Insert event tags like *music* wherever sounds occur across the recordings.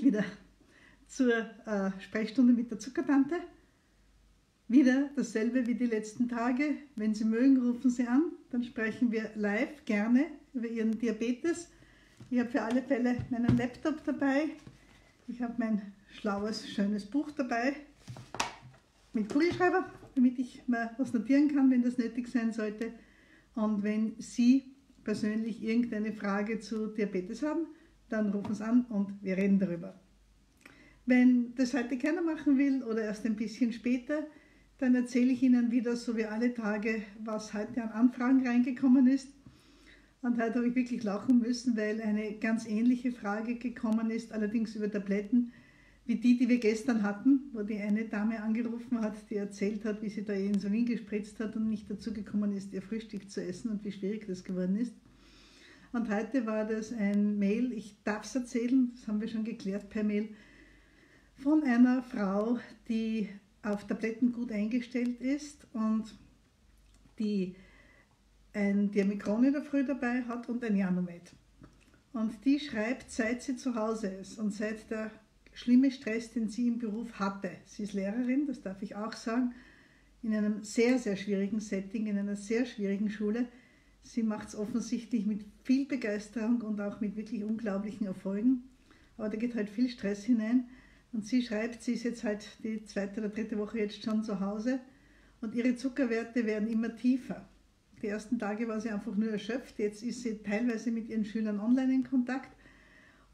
sind wieder zur äh, Sprechstunde mit der Zuckertante. Wieder dasselbe wie die letzten Tage. Wenn Sie mögen, rufen Sie an. Dann sprechen wir live gerne über Ihren Diabetes. Ich habe für alle Fälle meinen Laptop dabei. Ich habe mein schlaues, schönes Buch dabei mit Kugelschreiber, damit ich mal was notieren kann, wenn das nötig sein sollte. Und wenn Sie persönlich irgendeine Frage zu Diabetes haben, dann rufen Sie an und wir reden darüber. Wenn das heute keiner machen will oder erst ein bisschen später, dann erzähle ich Ihnen wieder, so wie alle Tage, was heute an Anfragen reingekommen ist. Und heute habe ich wirklich lachen müssen, weil eine ganz ähnliche Frage gekommen ist, allerdings über Tabletten, wie die, die wir gestern hatten, wo die eine Dame angerufen hat, die erzählt hat, wie sie da ihr Insulin gespritzt hat und nicht dazu gekommen ist, ihr Frühstück zu essen und wie schwierig das geworden ist. Und heute war das ein Mail, ich darf es erzählen, das haben wir schon geklärt per Mail, von einer Frau, die auf Tabletten gut eingestellt ist und die ein Diamikron in der Früh dabei hat und ein Janomet. Und die schreibt, seit sie zu Hause ist und seit der schlimme Stress, den sie im Beruf hatte. Sie ist Lehrerin, das darf ich auch sagen, in einem sehr, sehr schwierigen Setting, in einer sehr schwierigen Schule. Sie macht es offensichtlich mit viel Begeisterung und auch mit wirklich unglaublichen Erfolgen. Aber da geht halt viel Stress hinein. Und sie schreibt, sie ist jetzt halt die zweite oder dritte Woche jetzt schon zu Hause und ihre Zuckerwerte werden immer tiefer. Die ersten Tage war sie einfach nur erschöpft, jetzt ist sie teilweise mit ihren Schülern online in Kontakt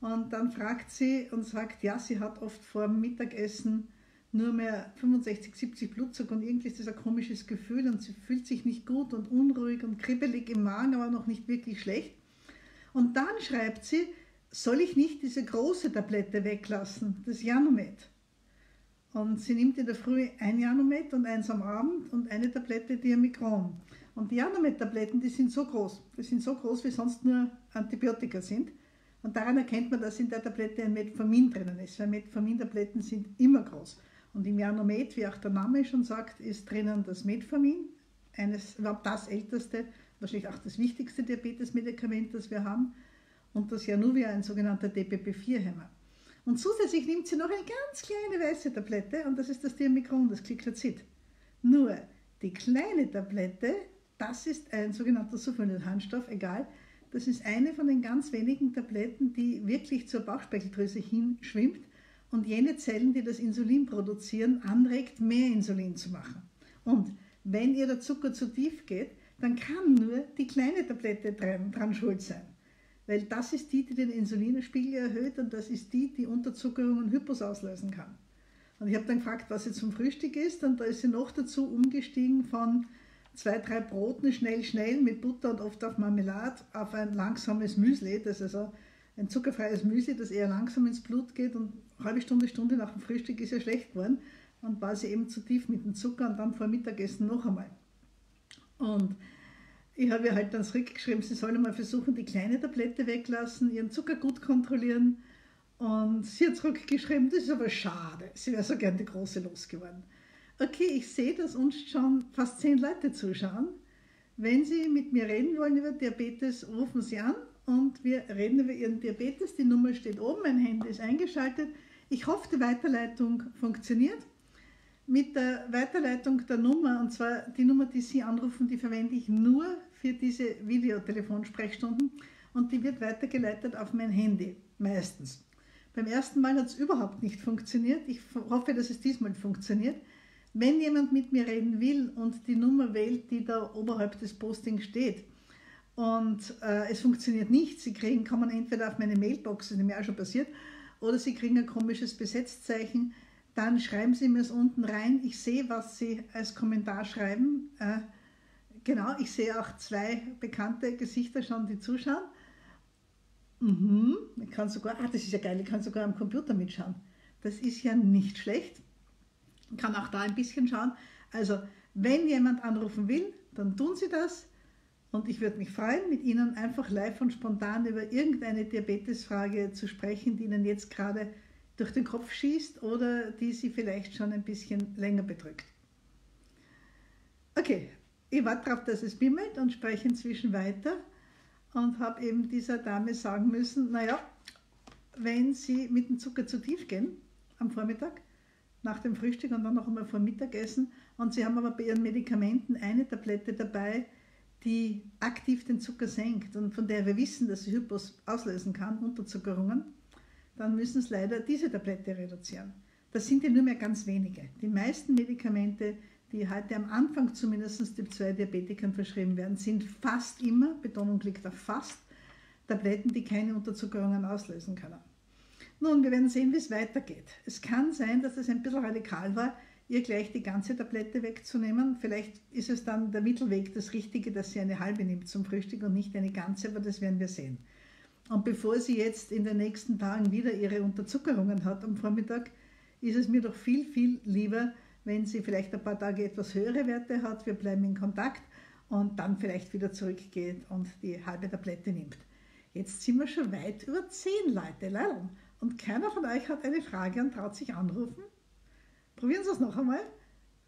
und dann fragt sie und sagt, ja, sie hat oft vor dem Mittagessen nur mehr 65, 70 Blutzucker und irgendwie ist das ein komisches Gefühl und sie fühlt sich nicht gut und unruhig und kribbelig im Magen, aber noch nicht wirklich schlecht. Und dann schreibt sie, soll ich nicht diese große Tablette weglassen, das Janomet? Und sie nimmt in der Früh ein Janomet und eins am Abend und eine Tablette Diamikron. Und die Janomet-Tabletten, die sind so groß, die sind so groß, wie sonst nur Antibiotika sind. Und daran erkennt man, dass in der Tablette ein Metformin drinnen ist, weil Metformin-Tabletten sind immer groß. Und im Janomet, wie auch der Name schon sagt, ist drinnen das Metformin, eines, überhaupt das älteste, wahrscheinlich auch das wichtigste Diabetesmedikament, das wir haben. Und das Januvia, ein sogenannter DPP-4-Hämmer. Und zusätzlich nimmt sie noch eine ganz kleine weiße Tablette und das ist das Diamikron, das Glycrazid. Nur die kleine Tablette, das ist ein sogenannter Sulfonylharnstoff, egal, das ist eine von den ganz wenigen Tabletten, die wirklich zur Bauchspeicheldrüse hinschwimmt und jene Zellen, die das Insulin produzieren, anregt, mehr Insulin zu machen. Und wenn ihr der Zucker zu tief geht, dann kann nur die kleine Tablette dran, dran schuld sein. Weil das ist die, die den Insulinspiegel erhöht und das ist die, die Unterzuckerung und Hypos auslösen kann. Und ich habe dann gefragt, was sie zum Frühstück ist und da ist sie noch dazu umgestiegen von zwei, drei Broten schnell, schnell mit Butter und oft auf Marmelade auf ein langsames Müsli, das also ein zuckerfreies Müsli, das eher langsam ins Blut geht und eine halbe Stunde, Stunde nach dem Frühstück ist ja schlecht geworden und war sie eben zu tief mit dem Zucker und dann vor Mittagessen noch einmal. Und ich habe ihr halt dann zurückgeschrieben, sie soll mal versuchen, die kleine Tablette weglassen, ihren Zucker gut kontrollieren. Und sie hat zurückgeschrieben, das ist aber schade, sie wäre so gern die große losgeworden okay, ich sehe, dass uns schon fast zehn Leute zuschauen. Wenn Sie mit mir reden wollen über Diabetes, rufen Sie an und wir reden über Ihren Diabetes. Die Nummer steht oben, mein Handy ist eingeschaltet. Ich hoffe, die Weiterleitung funktioniert. Mit der Weiterleitung der Nummer, und zwar die Nummer, die Sie anrufen, die verwende ich nur für diese Videotelefonsprechstunden und die wird weitergeleitet auf mein Handy, meistens. Beim ersten Mal hat es überhaupt nicht funktioniert. Ich hoffe, dass es diesmal funktioniert. Wenn jemand mit mir reden will und die Nummer wählt, die da oberhalb des Postings steht, und äh, es funktioniert nicht, Sie kriegen, kommen entweder auf meine Mailbox, das ist mir auch schon passiert, oder Sie kriegen ein komisches Besetzzeichen, dann schreiben Sie mir es unten rein. Ich sehe, was Sie als Kommentar schreiben. Äh, genau, ich sehe auch zwei bekannte Gesichter schon, die zuschauen. Mhm, ich kann sogar, ah, das ist ja geil, ich kann sogar am Computer mitschauen. Das ist ja nicht schlecht kann auch da ein bisschen schauen. Also, wenn jemand anrufen will, dann tun Sie das. Und ich würde mich freuen, mit Ihnen einfach live und spontan über irgendeine Diabetesfrage zu sprechen, die Ihnen jetzt gerade durch den Kopf schießt oder die Sie vielleicht schon ein bisschen länger bedrückt. Okay, ich warte darauf, dass es bimmelt und spreche inzwischen weiter und habe eben dieser Dame sagen müssen, naja, wenn Sie mit dem Zucker zu tief gehen am Vormittag, nach dem Frühstück und dann noch einmal vor Mittagessen und Sie haben aber bei Ihren Medikamenten eine Tablette dabei, die aktiv den Zucker senkt und von der wir wissen, dass sie Hypos auslösen kann, Unterzuckerungen, dann müssen Sie leider diese Tablette reduzieren. Das sind ja nur mehr ganz wenige. Die meisten Medikamente, die heute am Anfang zumindest Typ 2 Diabetikern verschrieben werden, sind fast immer, Betonung liegt auf fast, Tabletten, die keine Unterzuckerungen auslösen können. Nun, wir werden sehen, wie es weitergeht. Es kann sein, dass es ein bisschen radikal war, ihr gleich die ganze Tablette wegzunehmen. Vielleicht ist es dann der Mittelweg das Richtige, dass sie eine halbe nimmt zum Frühstück und nicht eine ganze, aber das werden wir sehen. Und bevor sie jetzt in den nächsten Tagen wieder ihre Unterzuckerungen hat am Vormittag, ist es mir doch viel, viel lieber, wenn sie vielleicht ein paar Tage etwas höhere Werte hat, wir bleiben in Kontakt und dann vielleicht wieder zurückgeht und die halbe Tablette nimmt. Jetzt sind wir schon weit über zehn Leute, leider. Und keiner von euch hat eine Frage und traut sich anrufen. Probieren Sie es noch einmal.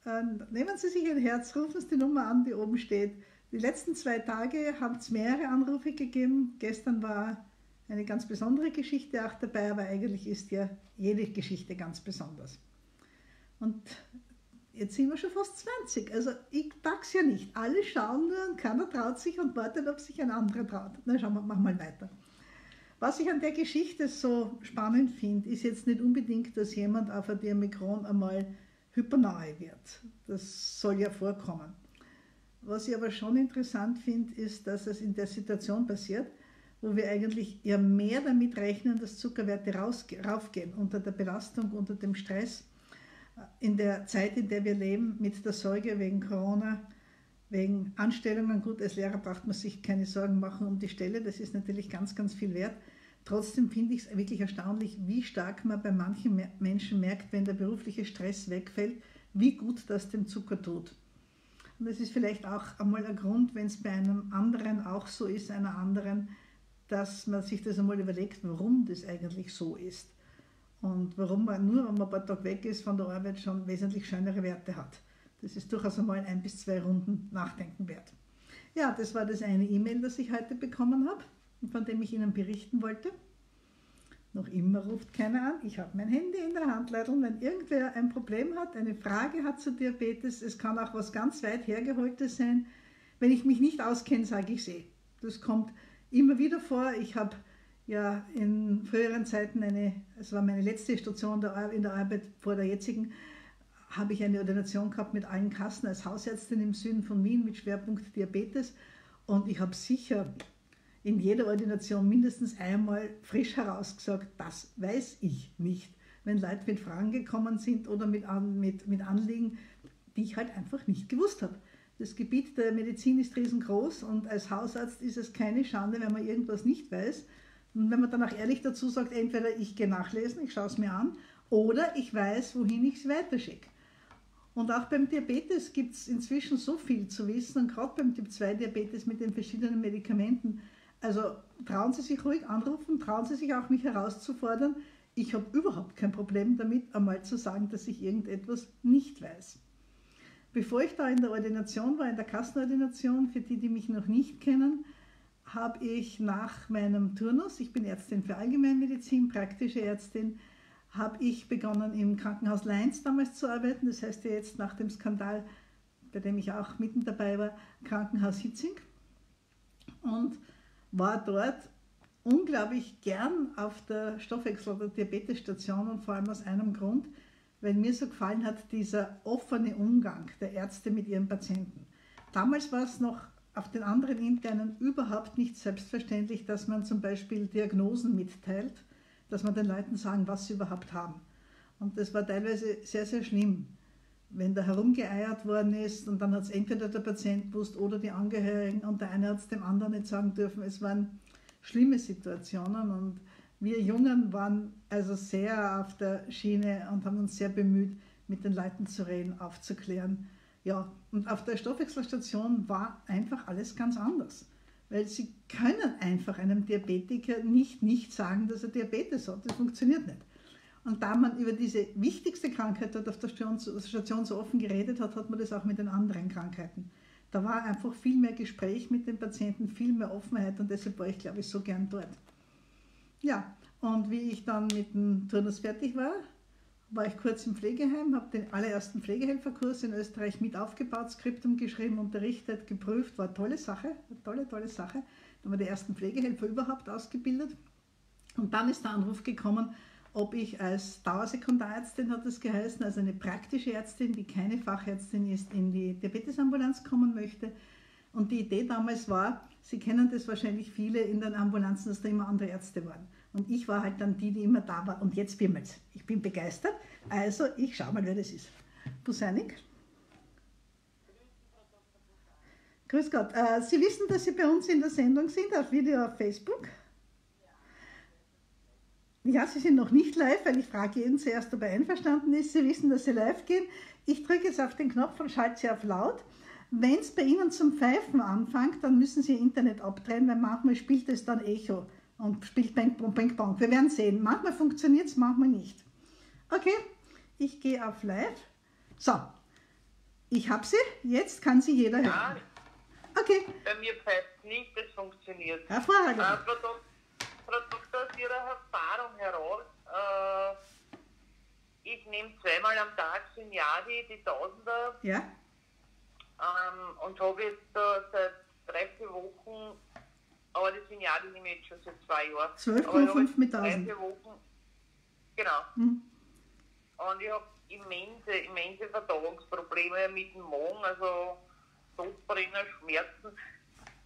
Ähm, nehmen Sie sich ein Herz, rufen Sie die Nummer an, die oben steht. Die letzten zwei Tage haben es mehrere Anrufe gegeben. Gestern war eine ganz besondere Geschichte auch dabei, aber eigentlich ist ja jede Geschichte ganz besonders. Und jetzt sind wir schon fast 20. Also ich pack's ja nicht. Alle schauen nur und keiner traut sich und wartet, ob sich ein anderer traut. Na schauen wir, machen wir mal weiter. Was ich an der Geschichte so spannend finde, ist jetzt nicht unbedingt, dass jemand auf ein Diamikron einmal hypernahe wird. Das soll ja vorkommen. Was ich aber schon interessant finde, ist, dass es in der Situation passiert, wo wir eigentlich ja mehr damit rechnen, dass Zuckerwerte raufgehen unter der Belastung, unter dem Stress. In der Zeit, in der wir leben, mit der Sorge wegen Corona, wegen Anstellungen. Gut, als Lehrer braucht man sich keine Sorgen machen um die Stelle, das ist natürlich ganz, ganz viel wert. Trotzdem finde ich es wirklich erstaunlich, wie stark man bei manchen Menschen merkt, wenn der berufliche Stress wegfällt, wie gut das dem Zucker tut. Und das ist vielleicht auch einmal ein Grund, wenn es bei einem anderen auch so ist, einer anderen, dass man sich das einmal überlegt, warum das eigentlich so ist. Und warum man nur, wenn man ein paar Tage weg ist von der Arbeit, schon wesentlich schönere Werte hat. Das ist durchaus einmal ein bis zwei Runden Nachdenken wert. Ja, das war das eine E-Mail, das ich heute bekommen habe von dem ich Ihnen berichten wollte. Noch immer ruft keiner an. Ich habe mein Handy in der Hand, Leute. Wenn irgendwer ein Problem hat, eine Frage hat zu Diabetes, es kann auch was ganz weit hergeholtes sein. Wenn ich mich nicht auskenne, sage ich es eh. Das kommt immer wieder vor. Ich habe ja in früheren Zeiten eine, es war meine letzte Station in der Arbeit vor der jetzigen, habe ich eine Ordination gehabt mit allen Kassen als Hausärztin im Süden von Wien mit Schwerpunkt Diabetes. Und ich habe sicher in jeder Ordination mindestens einmal frisch herausgesagt, das weiß ich nicht. Wenn Leute mit Fragen gekommen sind oder mit, mit, mit Anliegen, die ich halt einfach nicht gewusst habe. Das Gebiet der Medizin ist riesengroß und als Hausarzt ist es keine Schande, wenn man irgendwas nicht weiß. Und wenn man dann auch ehrlich dazu sagt, entweder ich gehe nachlesen, ich schaue es mir an, oder ich weiß, wohin ich es weiterschicke. Und auch beim Diabetes gibt es inzwischen so viel zu wissen und gerade beim Typ 2 Diabetes mit den verschiedenen Medikamenten. Also trauen Sie sich ruhig anrufen, trauen Sie sich auch mich herauszufordern. Ich habe überhaupt kein Problem damit, einmal zu sagen, dass ich irgendetwas nicht weiß. Bevor ich da in der Ordination war, in der Kassenordination, für die, die mich noch nicht kennen, habe ich nach meinem Turnus, ich bin Ärztin für Allgemeinmedizin, praktische Ärztin, habe ich begonnen im Krankenhaus Leins damals zu arbeiten. Das heißt ja jetzt nach dem Skandal, bei dem ich auch mitten dabei war, Krankenhaus Hitzing. Und war dort unglaublich gern auf der Stoffwechsel- oder Diabetesstation und vor allem aus einem Grund, weil mir so gefallen hat, dieser offene Umgang der Ärzte mit ihren Patienten. Damals war es noch auf den anderen internen überhaupt nicht selbstverständlich, dass man zum Beispiel Diagnosen mitteilt dass man den Leuten sagen, was sie überhaupt haben. Und das war teilweise sehr, sehr schlimm, wenn da herumgeeiert worden ist und dann hat es entweder der Patient gewusst oder die Angehörigen und der eine hat es dem anderen nicht sagen dürfen. Es waren schlimme Situationen und wir Jungen waren also sehr auf der Schiene und haben uns sehr bemüht, mit den Leuten zu reden, aufzuklären. Ja, und auf der Stoffwechselstation war einfach alles ganz anders weil sie können einfach einem Diabetiker nicht nicht sagen, dass er Diabetes hat. Das funktioniert nicht. Und da man über diese wichtigste Krankheit dort auf der Station so offen geredet hat, hat man das auch mit den anderen Krankheiten. Da war einfach viel mehr Gespräch mit den Patienten, viel mehr Offenheit und deshalb war ich, glaube ich, so gern dort. Ja, Und wie ich dann mit dem Turnus fertig war, war ich kurz im Pflegeheim, habe den allerersten Pflegehelferkurs in Österreich mit aufgebaut, Skriptum geschrieben, unterrichtet, geprüft, war eine tolle Sache, eine tolle, tolle Sache. Dann war die ersten Pflegehelfer überhaupt ausgebildet. Und dann ist der Anruf gekommen, ob ich als Dauersekundarärztin, hat es geheißen, also eine praktische Ärztin, die keine Fachärztin ist, in die Diabetesambulanz kommen möchte. Und die Idee damals war, Sie kennen das wahrscheinlich viele in den Ambulanzen, dass da immer andere Ärzte waren. Und ich war halt dann die, die immer da war. Und jetzt wimmelt's. Ich bin begeistert. Also, ich schau mal, wer das ist. Busanik? Grüß Gott. Äh, Sie wissen, dass Sie bei uns in der Sendung sind, auf Video auf Facebook? Ja, Sie sind noch nicht live, weil ich frage jeden zuerst, ob er einverstanden ist. Sie wissen, dass Sie live gehen. Ich drücke jetzt auf den Knopf und schalte Sie auf laut. Wenn es bei Ihnen zum Pfeifen anfängt, dann müssen Sie Ihr Internet abdrehen, weil manchmal spielt es dann Echo und spielt Bang, Bang, Bang, Bang. Wir werden sehen. Manchmal funktioniert es, manchmal nicht. Okay, ich gehe auf Live. So, ich habe sie. Jetzt kann sie jeder hören. Ja, okay. Bei mir pfeift nicht, es funktioniert. Hervorragend. Äh, Frau, Frau Doktor, aus Ihrer Erfahrung heraus, äh, ich nehme zweimal am Tag Signadi, die Tausender. Ja. Ähm, und habe jetzt äh, seit drei, vier Wochen aber das die nehme ich jetzt schon seit zwei Jahren. 12,5 mit 1000. Wochen, genau. Mhm. Und ich habe immense, immense Verdauungsprobleme mit dem Magen, also Sodbrenner, Schmerzen.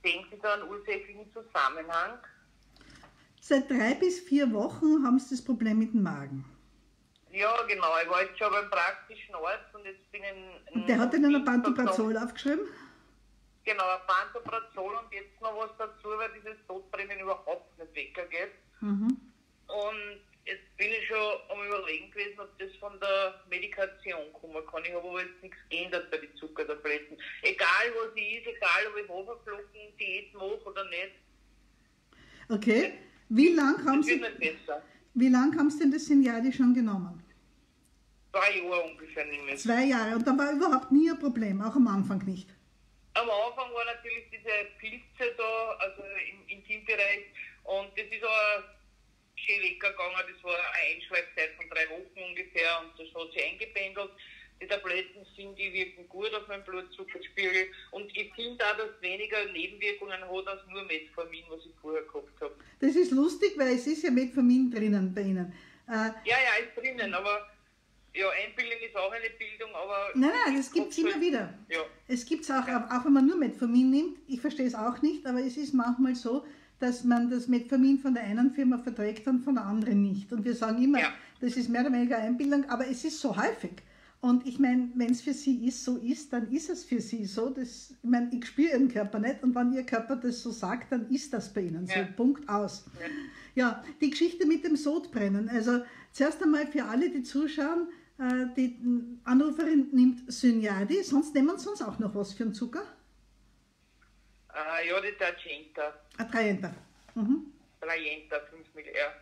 Sehen Sie da einen ursächlichen Zusammenhang? Seit drei bis vier Wochen haben Sie das Problem mit dem Magen. Ja, genau. Ich war jetzt schon beim praktischen Arzt und jetzt bin ich... Und der hat Ihnen ein Pantoprazol aufgeschrieben? Genau, ein Pantoprazol und jetzt noch was dazu, weil dieses Todbrennen überhaupt nicht weggeht. Mhm. Und jetzt bin ich schon am überlegen gewesen, ob das von der Medikation kommen kann. Ich habe aber jetzt nichts geändert bei den Zuckertabletten. Egal was ich ist, egal ob ich Haferflocken, Diät mache oder nicht. Okay. Wie lange haben Sie... Wie lange haben Sie denn das Sinjadi schon genommen? Zwei Jahre ungefähr nicht mehr. Zwei Jahre. Und da war überhaupt nie ein Problem, auch am Anfang nicht. Am Anfang war natürlich diese Pilze da, also im Intimbereich, und das ist auch schön weggegangen. Das war eine Einschleifzeit von drei Wochen ungefähr und das hat sich eingependelt. Die Tabletten sind, die wirken gut auf meinen Blutzuckerspiegel und ich finde auch, dass weniger Nebenwirkungen hat als nur Metformin, was ich vorher gehabt habe. Das ist lustig, weil es ist ja Metformin drinnen bei Ihnen. Äh, ja, ja, ist drinnen, aber ja, Einbildung ist auch eine Bildung, aber. Nein, nein, das gibt es immer wieder. Ja. Es gibt es auch, auch wenn man nur Metformin nimmt. Ich verstehe es auch nicht, aber es ist manchmal so, dass man das Metformin von der einen Firma verträgt und von der anderen nicht. Und wir sagen immer, ja. das ist mehr oder weniger Einbildung, aber es ist so häufig. Und ich meine, wenn es für sie ist, so ist, dann ist es für sie so. Das, ich meine, ich spüre ihren Körper nicht und wenn ihr Körper das so sagt, dann ist das bei ihnen ja. so. Punkt aus. Ja. ja, die Geschichte mit dem Sodbrennen. Also zuerst einmal für alle, die zuschauen, äh, die Anruferin nimmt Syniadi, sonst nehmen sie uns auch noch was für einen Zucker? Uh, ja, die Trajenta. Ein Trajenta. Mhm. Trajenta 5 Milliarden.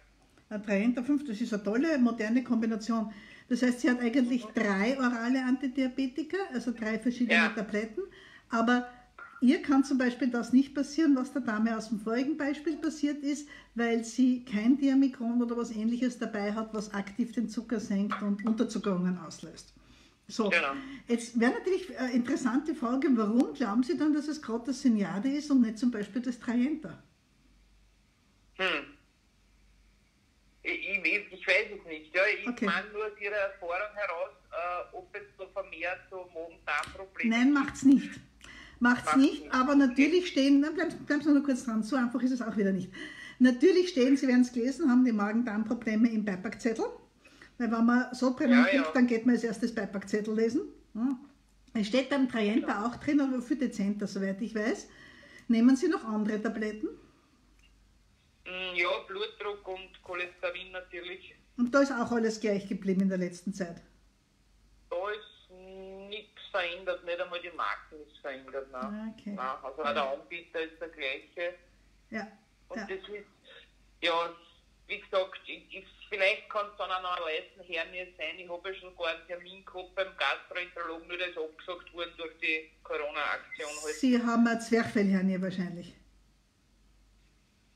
Ein Trajenta 5, das ist eine tolle, moderne Kombination. Das heißt, sie hat eigentlich drei orale Antidiabetika, also drei verschiedene ja. Tabletten, aber Ihr kann zum Beispiel das nicht passieren, was der Dame aus dem vorigen Beispiel passiert ist, weil sie kein Diamikron oder was ähnliches dabei hat, was aktiv den Zucker senkt und Unterzuckerungen auslöst. So, genau. jetzt wäre natürlich eine interessante Frage, warum glauben Sie dann, dass es gerade das Seniade ist und nicht zum Beispiel das Trajenta? Hm. Weiß es nicht. Ja. Ich okay. meine nur aus Ihrer Erfahrung heraus, äh, ob es so vermehrt so Magen-Darm-Probleme Nein, macht es nicht. Macht es nicht, aber natürlich stehen, na, bleiben bleib noch kurz dran, so einfach ist es auch wieder nicht. Natürlich stehen, Sie werden es gelesen haben, die Magen-Darm-Probleme im Beipackzettel. Weil wenn man so Brennen ja, kriegt, dann geht man als erstes Beipackzettel lesen. Ja. Es steht beim Trajenta ja. auch drin, aber für Dezenter, soweit ich weiß. Nehmen Sie noch andere Tabletten? Mm, ja, Blutdruck und Cholesterin natürlich. Und da ist auch alles gleich geblieben in der letzten Zeit? Da ist verändert, nicht einmal die Marken ist verändert. Nein. Ah, okay. Nein, also ja. der Anbieter ist der gleiche. Ja. Und ja. das ist, ja, wie gesagt, ich, ich, vielleicht kann es dann auch noch eine Leistenhernie sein. Ich habe ja schon gar einen Termin gehabt beim Gastroenterologen, nur das abgesagt worden durch die Corona-Aktion. Halt. Sie haben eine Zwerchfellhernie wahrscheinlich.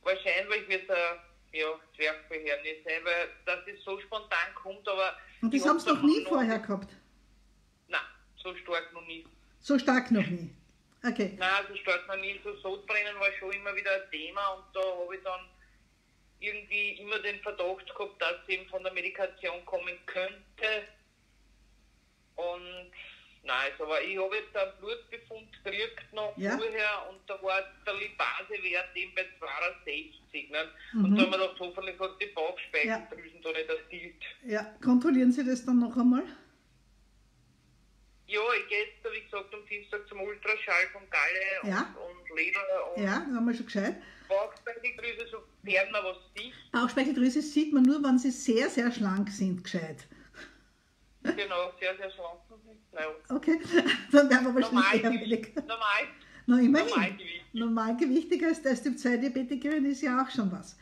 Wahrscheinlich wird er ja, Zwerchfellhernie sein, weil dass es so spontan kommt, aber. Und das haben Sie noch nie vorher gehabt? Nein, so stark noch nie. So stark noch nie? Okay. Nein, so stark noch nie. So Sodbrennen war schon immer wieder ein Thema und da habe ich dann irgendwie immer den Verdacht gehabt, dass es eben von der Medikation kommen könnte. Und nein, aber ich habe jetzt einen Blutbefund gekriegt noch Ja. vorher und da war der Lipasewert eben bei 62. Ne? Mhm. Und da haben wir gedacht, hoffentlich hat die Bauchspeicheldrüsen da nicht erzielt. Ja, kontrollieren Sie das dann noch einmal? Ja, ich gehe jetzt, wie gesagt, am Dienstag zum Ultraschall von Galle und, Ja. und Leber und Ja, das haben wir schon gescheit. Bauchspeicheldrüse, sofern man was sieht. Bauchspeicheldrüse sieht man nur, wenn sie sehr, sehr schlank sind, gescheit. Genau, sehr, sehr schlank. Nein, Okay, *laughs* dann werden wir wahrscheinlich weniger. Normal, Na, immerhin. Normalgewicht. Normalgewichtiger als als Typ 2 Diabetikerin ist ja auch schon was.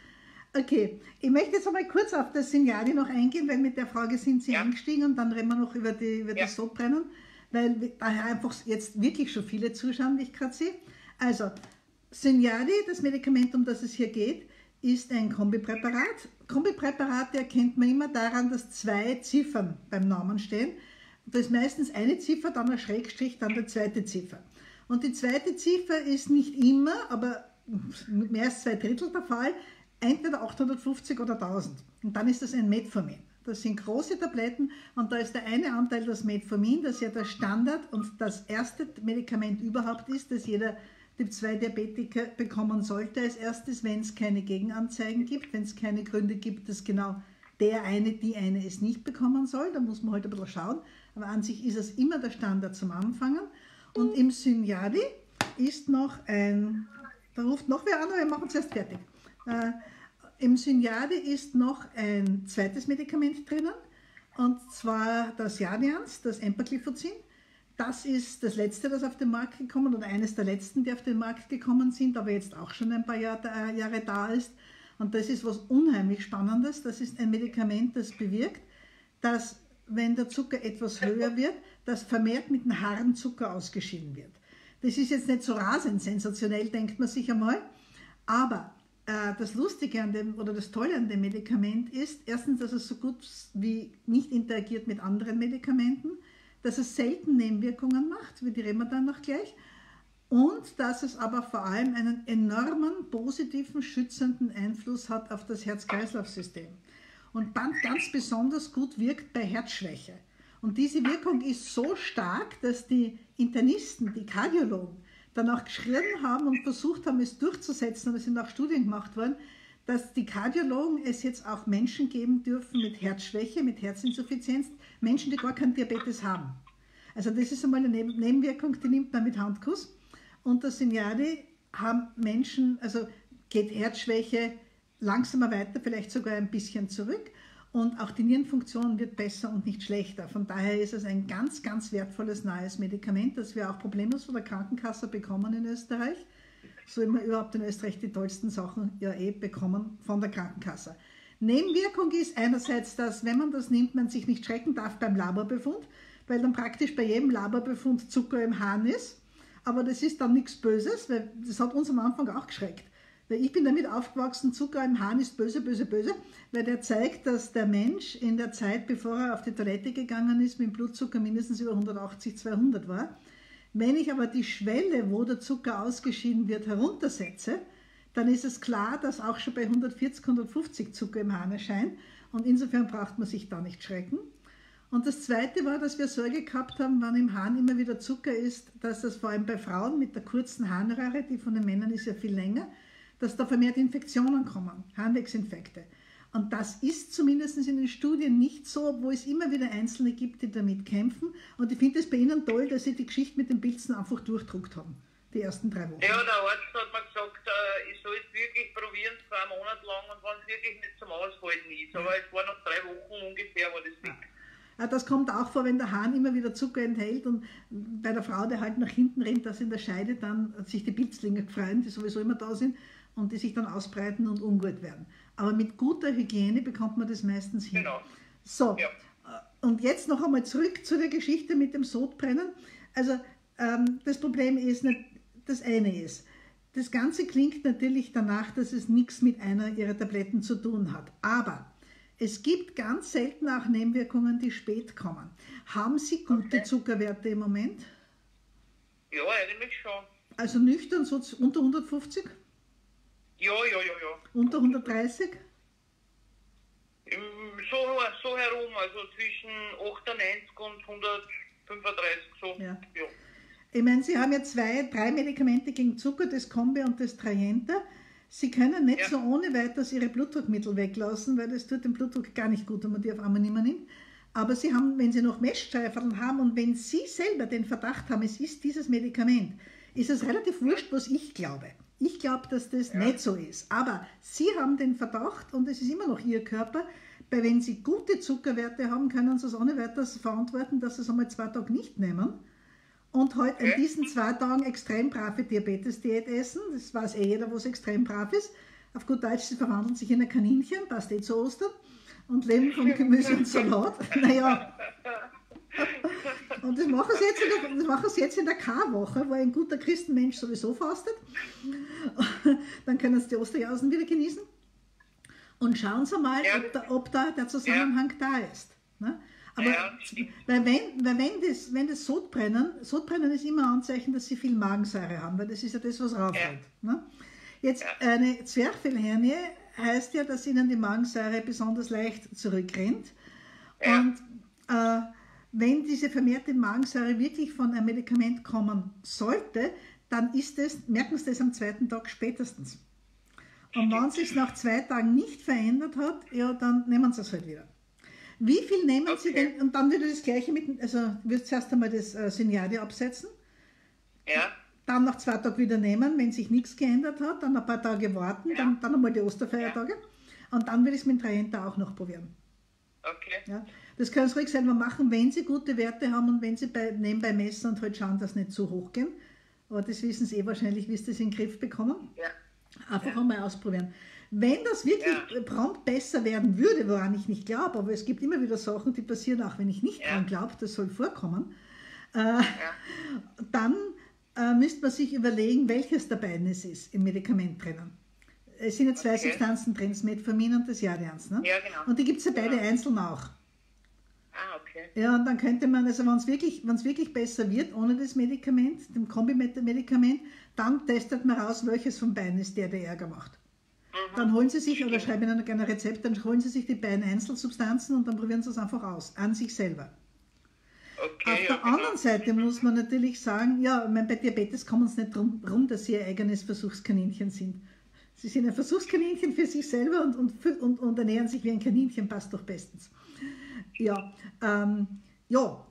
Okay, ich möchte jetzt einmal kurz auf das Signali noch eingehen, weil mit der Frage sind Sie Ja. eingestiegen und dann reden wir noch über, die, über Ja. das Sodbrennen, weil daher einfach jetzt wirklich schon viele zuschauen, wie ich gerade sehe. Also, Signali, das Medikament, um das es hier geht, ist ein Kombipräparat. Kombipräparate erkennt man immer daran, dass zwei Ziffern beim Namen stehen. Da ist meistens eine Ziffer, dann ein Schrägstrich, dann die zweite Ziffer. Und die zweite Ziffer ist nicht immer, aber mehr als zwei Drittel der Fall, entweder 850 oder 1000. Und dann ist das ein Metformin. Das sind große Tabletten und da ist der eine Anteil das Metformin, das ja der Standard und das erste Medikament überhaupt ist, das jeder Typ 2 Diabetiker bekommen sollte als erstes, wenn es keine Gegenanzeigen gibt, wenn es keine Gründe gibt, dass genau der eine, die eine es nicht bekommen soll. Da muss man halt ein bisschen schauen. Aber an sich ist es immer der Standard zum Anfangen. Und im Synyadi ist noch ein, da ruft noch wer an, aber wir machen es erst fertig. Äh, Im Synyadi ist noch ein zweites Medikament drinnen, und zwar das Jardians, das Empagliflozin. Das ist das letzte, das auf den Markt gekommen oder eines der letzten, die auf den Markt gekommen sind, aber jetzt auch schon ein paar Jahre, äh, Jahre da ist. Und das ist was unheimlich Spannendes. Das ist ein Medikament, das bewirkt, dass, wenn der Zucker etwas höher wird, dass vermehrt mit dem Haaren Zucker ausgeschieden wird. Das ist jetzt nicht so rasend sensationell, denkt man sich einmal. Aber äh, das Lustige an dem oder das Tolle an dem Medikament ist, erstens, dass es so gut wie nicht interagiert mit anderen Medikamenten, dass es selten Nebenwirkungen macht, über die reden wir dann noch gleich, und dass es aber vor allem einen enormen positiven, schützenden Einfluss hat auf das Herz-Kreislauf-System. Und dann ganz besonders gut wirkt bei Herzschwäche. Und diese Wirkung ist so stark, dass die Internisten, die Kardiologen, dann auch geschrien haben und versucht haben, es durchzusetzen, und es sind auch Studien gemacht worden, dass die Kardiologen es jetzt auch Menschen geben dürfen mit Herzschwäche, mit Herzinsuffizienz, Menschen, die gar keinen Diabetes haben. Also das ist einmal eine Neben- Nebenwirkung, die nimmt man mit Handkuss. Und das Signali haben Menschen, also geht Herzschwäche langsamer weiter, vielleicht sogar ein bisschen zurück. Und auch die Nierenfunktion wird besser und nicht schlechter. Von daher ist es ein ganz, ganz wertvolles neues Medikament, das wir auch problemlos von der Krankenkasse bekommen in Österreich. So immer überhaupt in Österreich die tollsten Sachen ja eh bekommen von der Krankenkasse. Nebenwirkung ist einerseits, dass wenn man das nimmt, man sich nicht schrecken darf beim Laborbefund, weil dann praktisch bei jedem Laborbefund Zucker im Hahn ist. Aber das ist dann nichts Böses, weil das hat uns am Anfang auch geschreckt. Weil ich bin damit aufgewachsen, Zucker im Hahn ist böse, böse, böse, weil der zeigt, dass der Mensch in der Zeit, bevor er auf die Toilette gegangen ist, mit dem Blutzucker mindestens über 180, 200 war. Wenn ich aber die Schwelle, wo der Zucker ausgeschieden wird, heruntersetze, dann ist es klar, dass auch schon bei 140, 150 Zucker im Hahn erscheint. Und insofern braucht man sich da nicht schrecken. Und das Zweite war, dass wir Sorge gehabt haben, wenn im Hahn immer wieder Zucker ist, dass das vor allem bei Frauen mit der kurzen Harnröhre, die von den Männern ist ja viel länger, dass da vermehrt Infektionen kommen, Harnwegsinfekte. Und das ist zumindest in den Studien nicht so, obwohl es immer wieder Einzelne gibt, die damit kämpfen. Und ich finde es bei Ihnen toll, dass Sie die Geschichte mit den Pilzen einfach durchdruckt haben, die ersten drei Wochen. Ja, der Arzt hat mir gesagt, es wirklich probieren, zwei Monate lang, und wenn es wirklich nicht zum Aushalten ist. Aber es war nach drei Wochen ungefähr, war das weg. Ja, Das kommt auch vor, wenn der Hahn immer wieder Zucker enthält und bei der Frau, der halt nach hinten rennt, dass in der Scheide dann sich die Pilzlinge freuen, die sowieso immer da sind und die sich dann ausbreiten und ungut werden. Aber mit guter Hygiene bekommt man das meistens hin. Genau. So, Ja. äh, und jetzt noch einmal zurück zu der Geschichte mit dem Sodbrennen. Also ähm, das Problem ist nicht, das eine ist, das Ganze klingt natürlich danach, dass es nichts mit einer ihrer Tabletten zu tun hat. Aber es gibt ganz selten auch Nebenwirkungen, die spät kommen. Haben Sie gute Okay. Zuckerwerte im Moment? Ja, eigentlich schon. Also nüchtern so unter 150? Ja, ja, ja, ja. Unter 130? Im- So, so herum, also zwischen 98 und 135, so. Ja. ja. Ich meine, Sie haben ja zwei, drei Medikamente gegen Zucker, das Kombi und das Trajenta. Sie können nicht Ja. so ohne weiteres Ihre Blutdruckmittel weglassen, weil das tut dem Blutdruck gar nicht gut, wenn man die auf einmal nicht mehr nimmt. Aber Sie haben, wenn Sie noch Messstreifen haben und wenn Sie selber den Verdacht haben, es ist dieses Medikament, ist es relativ wurscht, was ich glaube. Ich glaube, dass das nicht so ist. Aber Sie haben den Verdacht und es ist immer noch Ihr Körper, weil wenn Sie gute Zuckerwerte haben, können Sie es ohne weiteres verantworten, dass Sie es einmal zwei Tage nicht nehmen und an Okay. diesen zwei Tagen extrem brave Diabetes-Diät essen. Das weiß eh jeder, was extrem brav ist. Auf gut Deutsch, sie verwandeln sich in ein Kaninchen, passt eh zu Ostern, und leben von Gemüse und Salat. *laughs* Naja. Und das machen sie jetzt in der, das machen sie jetzt in der K-Woche, wo ein guter Christenmensch sowieso fastet. Dann können sie die Osterjausen wieder genießen. Und schauen Sie mal, Ja, ob, da, ob da der Zusammenhang da ist. Ne? Aber Ja, weil wenn, weil wenn das, wenn das Sodbrennen, Sodbrennen ist immer ein Anzeichen, dass sie viel Magensäure haben, weil das ist ja das, was raufhält. Ne? Jetzt eine Zwerchfellhernie heißt ja, dass ihnen die Magensäure besonders leicht zurückrennt. Ja. Und äh, wenn diese vermehrte Magensäure wirklich von einem Medikament kommen sollte, dann ist es, merken Sie das am zweiten Tag spätestens. Und wenn es sich nach zwei Tagen nicht verändert hat, ja, dann nehmen Sie es halt wieder. Wie viel nehmen Sie Okay. denn? Und dann würde das gleiche mit, also würdest zuerst einmal das äh, Synjadi absetzen, Ja, dann nach zwei Tagen wieder nehmen, wenn sich nichts geändert hat, dann ein paar Tage warten, Ja. dann, dann einmal die Osterfeiertage und dann würde ich es mit dem Trajenta auch noch probieren. okay. Ja? Das können Sie ruhig selber machen, wenn Sie gute Werte haben und wenn Sie bei, nebenbei messen und halt schauen, dass nicht zu hoch gehen. Aber das wissen Sie eh wahrscheinlich, wie Sie das in den Griff bekommen. Ja. Einfach einmal ausprobieren. Wenn das wirklich Ja. prompt besser werden würde, woran ich nicht glaube, aber es gibt immer wieder Sachen, die passieren, auch wenn ich nicht Ja. dran glaube, das soll vorkommen, äh, Ja. dann äh, müsste man sich überlegen, welches der beiden es ist im Medikament drinnen. Es sind ja zwei Okay. Substanzen drin, das Metformin und das Jardians. Ne? Ja, genau. Und die gibt es ja beide Genau. einzeln auch. Ah, okay. Ja, und dann könnte man, also wenn es wirklich, wenn's wirklich besser wird, ohne das Medikament, dem Kombi-Medikament, dann testet man raus, welches von beiden ist der, der Ärger macht. Mhm. Dann holen Sie sich, oder schreiben Ihnen gerne ein Rezept, dann holen Sie sich die beiden Einzelsubstanzen und dann probieren Sie es einfach aus, an sich selber. Okay, Auf der genau. anderen Seite muss man natürlich sagen, ja, ich meine, bei Diabetes kommen es nicht drum, rum, dass Sie Ihr eigenes Versuchskaninchen sind. Sie sind ein Versuchskaninchen für sich selber und, und, und, und ernähren sich wie ein Kaninchen, passt doch bestens. Ja, ähm, ja.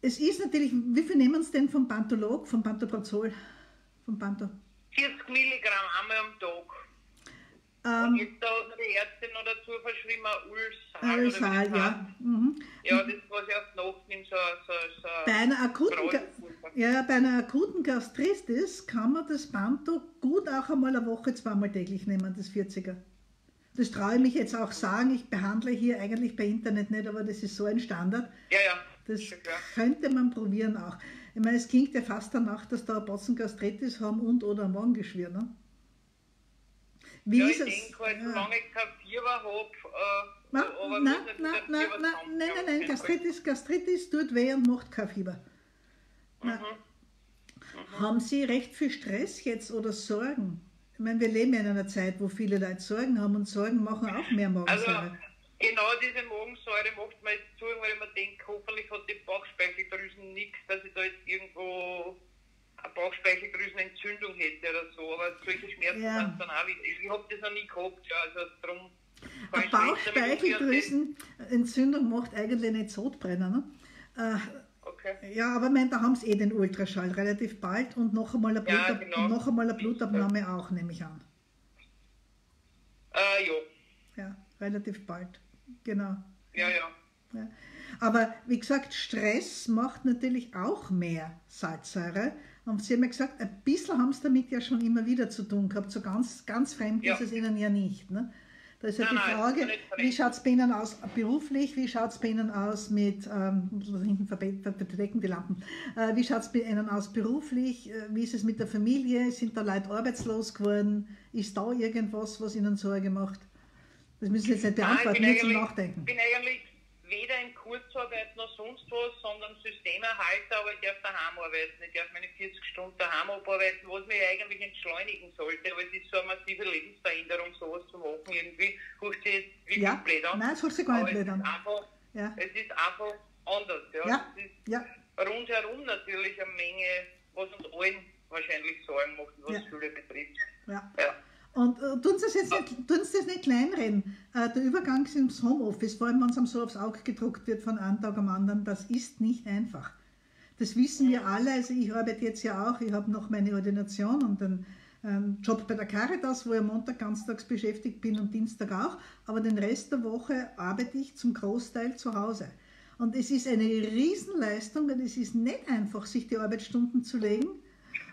Es ist natürlich, wie viel nehmen Sie denn vom Pantolog, vom Pantoprazol, vom Panto? 40 Milligramm einmal am Tag. Und Ähm, jetzt da hat die Ärztin noch dazu verschrieben, Ulsal. Ulsal, ja. Mhm. Ja, das, was ich auf die Nacht nehme, so, so, so Bei einer akuten, ja, bei einer akuten Gastritis kann man das Panto gut auch einmal eine Woche, zweimal täglich nehmen, das 40er. Das traue ich mich jetzt auch sagen. Ich behandle hier eigentlich bei Internet nicht, aber das ist so ein Standard. Ja, ja. Das könnte man probieren auch. Ich meine, es klingt ja fast danach, dass da ein Batzen Gastritis haben und oder ein Magengeschwür. Ne? Wie ja, ist ich es? denke halt, solange ich kein Fieber habe, äh, na, zusammen- nein, ja, nein, nein, auf jeden Fall. Gastritis, Gastritis tut weh und macht kein Fieber. Na. Mhm. Haben Sie recht viel Stress jetzt oder Sorgen? Ich meine, wir leben ja in einer Zeit, wo viele Leute Sorgen haben und Sorgen machen auch mehr Also, Magensäure. genau diese Magensäure macht mir jetzt Sorgen, weil ich mir denke, hoffentlich hat die Bauchspeicheldrüsen nichts, dass ich da jetzt irgendwo eine Bauchspeicheldrüsenentzündung hätte oder so. Aber solche Schmerzen Ja. sind dann auch wieder. Ich habe das noch nie gehabt, ja, also darum. Eine. Bauchspeicheldrüsenentzündung macht eigentlich nicht Sodbrennen. Ne? Okay. Äh, ja, aber ich meine, da haben sie eh den Ultraschall relativ bald und noch einmal eine, Ja, Blutab genau. und noch einmal eine Blutabnahme auch, nehme ich an. Äh, ja, Ja, relativ bald. Genau. ja, ja. Ja. Aber wie gesagt, Stress macht natürlich auch mehr Salzsäure. Und Sie haben ja gesagt, ein bisschen haben Sie damit ja schon immer wieder zu tun gehabt. So ganz, ganz fremd Ja. ist es Ihnen ja nicht. Ne? Da ist ja Nein, die nein, Frage, nicht wie schaut es bei Ihnen aus beruflich, wie schaut es bei Ihnen aus mit, ähm, hinten verdecken die Lampen, äh, wie schaut es bei Ihnen aus beruflich, äh, wie ist es mit der Familie, sind da Leute arbeitslos geworden, ist da irgendwas, was Ihnen Sorge macht? Das müssen Sie jetzt nicht beantworten, Nein, nur ich zum Nachdenken. eigentlich, bin eigentlich weder in Kurzarbeit noch sonst was, sondern Systemerhalter, aber ich darf daheim arbeiten. Ich darf meine 40 Stunden daheim abarbeiten, was mich eigentlich entschleunigen sollte. Aber es ist so eine massive Lebensveränderung, sowas zu machen. Irgendwie hört sich jetzt wirklich Ja, blöd an. nein, es hört sich gar nicht blöd an. ist einfach, Ja, es ist einfach anders. Ja. Ja. Es ist ja, rundherum natürlich eine Menge, was uns allen wahrscheinlich Sorgen macht, was Ja. Schule betrifft. ja. Ja. Und äh, tun Sie es jetzt nicht, tun Sie das nicht kleinreden. Äh, der Übergang ins Homeoffice, vor allem wenn es einem so aufs Auge gedruckt wird von einem Tag am anderen, das ist nicht einfach. Das wissen wir alle. Also ich arbeite jetzt ja auch, ich habe noch meine Ordination und einen ähm, Job bei der Caritas, wo ich Montag ganztags beschäftigt bin und Dienstag auch. Aber den Rest der Woche arbeite ich zum Großteil zu Hause. Und es ist eine Riesenleistung, weil es ist nicht einfach, sich die Arbeitsstunden zu legen.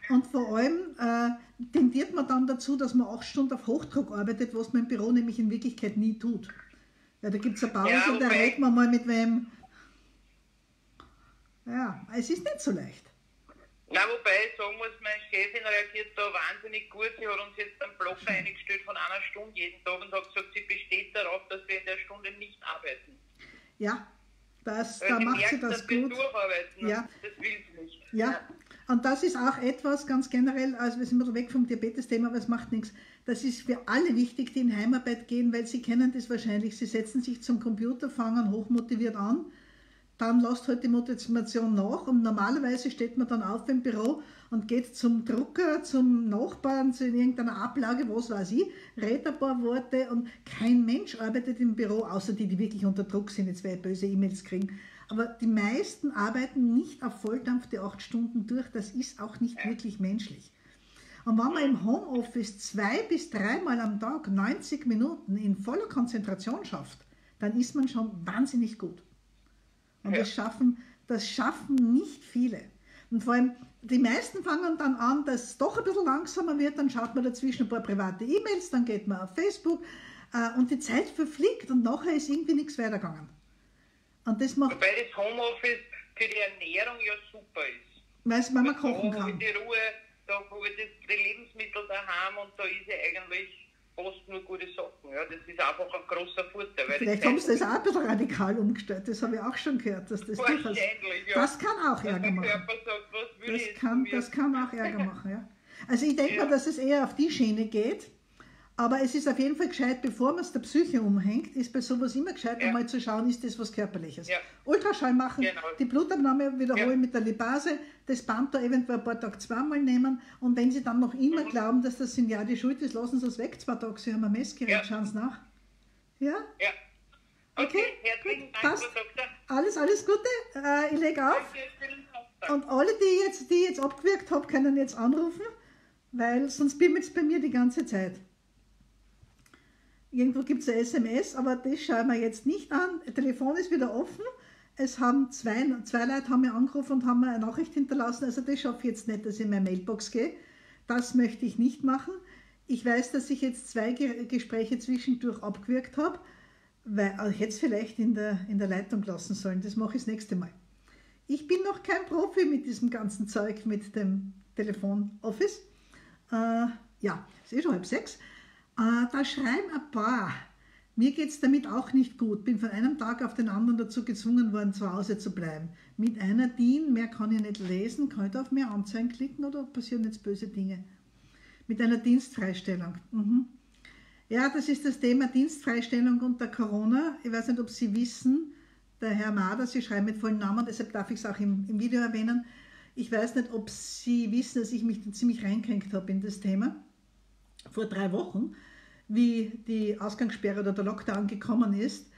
Und vor allem äh, tendiert man dann dazu, dass man acht Stunden auf Hochdruck arbeitet, was man im Büro nämlich in Wirklichkeit nie tut. Ja, da gibt es eine Pause, Ja, da wobei- redet man mal mit wem. Ja, es ist nicht so leicht. Na, wobei ich sagen muss, meine Chefin reagiert da wahnsinnig gut. Sie hat uns jetzt einen Blocker eingestellt von einer Stunde jeden Tag und hat gesagt, sie besteht darauf, dass wir in der Stunde nicht arbeiten. Ja, das, Weil da macht merkt, sie das dass wir gut. durcharbeiten. Ja. Das will sie nicht. Ja, und das ist auch etwas ganz generell, also wir sind weg vom Diabetes-Thema, aber es macht nichts. Das ist für alle wichtig, die in Heimarbeit gehen, weil sie kennen das wahrscheinlich. Sie setzen sich zum Computer, fangen hochmotiviert an, dann lasst halt die Motivation nach und normalerweise steht man dann auf im Büro und geht zum Drucker, zum Nachbarn, zu irgendeiner Ablage, was weiß ich, redet ein paar Worte und kein Mensch arbeitet im Büro, außer die, die wirklich unter Druck sind, jetzt weil böse E-Mails kriegen. Aber die meisten arbeiten nicht auf Volldampf die acht Stunden durch, das ist auch nicht wirklich menschlich. Und wenn man im Homeoffice zwei bis dreimal am Tag 90 Minuten in voller Konzentration schafft, dann ist man schon wahnsinnig gut. Und Ja. das, schaffen, das schaffen nicht viele. Und vor allem, die meisten fangen dann an, dass es doch ein bisschen langsamer wird, dann schaut man dazwischen ein paar private E-Mails, dann geht man auf Facebook äh, und die Zeit verfliegt und nachher ist irgendwie nichts weitergegangen. Und das macht, Wobei das Homeoffice für die Ernährung ja super ist. weil es- wenn man da kochen habe kann. ich die Ruhe, da habe ich das, die Lebensmittel daheim und da ist ja eigentlich fast nur gute Sachen. Ja, das ist einfach ein großer Vorteil. Vielleicht haben sie das auch ein bisschen radikal umgestellt, das habe ich auch schon gehört, dass das durchaus... Ja. Das kann auch Ärger machen. Sagt, Das kann, das kann auch Ärger *laughs* machen, ja. Also ich denke Ja. mal, dass es eher auf die Schiene geht, aber es ist auf jeden Fall gescheit, bevor man es der Psyche umhängt, ist bei sowas immer gescheit, Ja. einmal zu schauen, ist das was Körperliches. Ja. Ultraschall machen, Genau. die Blutabnahme wiederholen Ja. mit der Lipase, das da eventuell ein paar Tage zweimal nehmen und wenn Sie dann noch immer Mhm. glauben, dass das Signal die Schuld ist, lassen Sie es weg, zwei Tage, Sie haben ein Messgerät, Ja. schauen Sie nach. Ja, Ja. Okay, Okay, herzlichen gut, Dank, passt. Frau Doktor. alles, alles Gute, äh, ich lege auf. Danke. Und alle, die jetzt, die jetzt abgewirkt habe, können jetzt anrufen, weil sonst bimmelt es bei mir die ganze Zeit. Irgendwo gibt es eine SMS, aber das schauen wir jetzt nicht an. Das Telefon ist wieder offen. Es haben zwei, zwei Leute haben mir angerufen und haben mir eine Nachricht hinterlassen. Also das schaffe ich jetzt nicht, dass ich in meine Mailbox gehe. Das möchte ich nicht machen. Ich weiß, dass ich jetzt zwei Ge Gespräche zwischendurch abgewirkt habe, weil äh, ich hätte es vielleicht in der, in der Leitung lassen sollen. Das mache ich das nächste Mal. Ich bin noch kein Profi mit diesem ganzen Zeug, mit dem Telefon-Office. Äh, ja, es ist schon halb sechs. Äh, da schreiben ein paar. Mir geht es damit auch nicht gut. Bin von einem Tag auf den anderen dazu gezwungen worden, zu Hause zu bleiben. Mit einer DIN, mehr kann ich nicht lesen, kann ich auf mehr Anzeigen klicken oder passieren jetzt böse Dinge? Mit einer Dienstfreistellung. Mhm. Ja, das ist das Thema Dienstfreistellung unter Corona. Ich weiß nicht, ob Sie wissen, der Herr Mader, Sie schreiben mit vollen Namen, deshalb darf ich es auch im, im Video erwähnen. Ich weiß nicht, ob Sie wissen, dass ich mich ziemlich reingehängt habe in das Thema. Vor drei Wochen, wie die Ausgangssperre oder der Lockdown gekommen ist,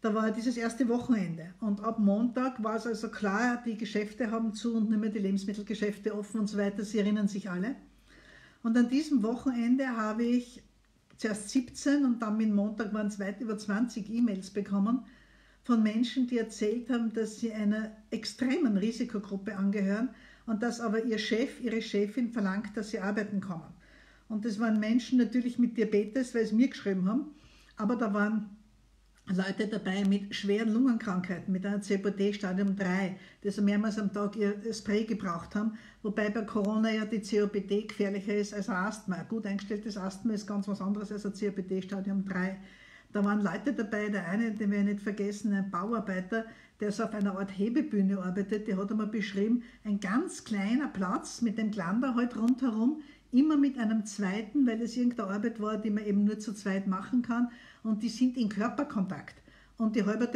da war dieses erste Wochenende. Und ab Montag war es also klar, die Geschäfte haben zu und nicht mehr die Lebensmittelgeschäfte offen und so weiter. Sie erinnern sich alle. Und an diesem Wochenende habe ich zuerst 17 und dann mit Montag waren es weit über 20 E-Mails bekommen von Menschen, die erzählt haben, dass sie einer extremen Risikogruppe angehören und dass aber ihr Chef, ihre Chefin verlangt, dass sie arbeiten kommen. Und das waren Menschen natürlich mit Diabetes, weil sie mir geschrieben haben, Aber da waren Leute dabei mit schweren Lungenkrankheiten, mit einer COPD Stadium 3, die so mehrmals am Tag ihr Spray gebraucht haben, wobei bei Corona ja die COPD gefährlicher ist als Asthma. Ein gut eingestelltes Asthma ist ganz was anderes als ein COPD Stadium 3. Da waren Leute dabei, der eine, den wir nicht vergessen, ein Bauarbeiter, der so auf einer Art Hebebühne arbeitet, der hat einmal beschrieben, ein ganz kleiner Platz mit dem Glander halt rundherum, immer mit einem zweiten, weil es irgendeine Arbeit war, die man eben nur zu zweit machen kann und die sind in Körperkontakt. Und die halbe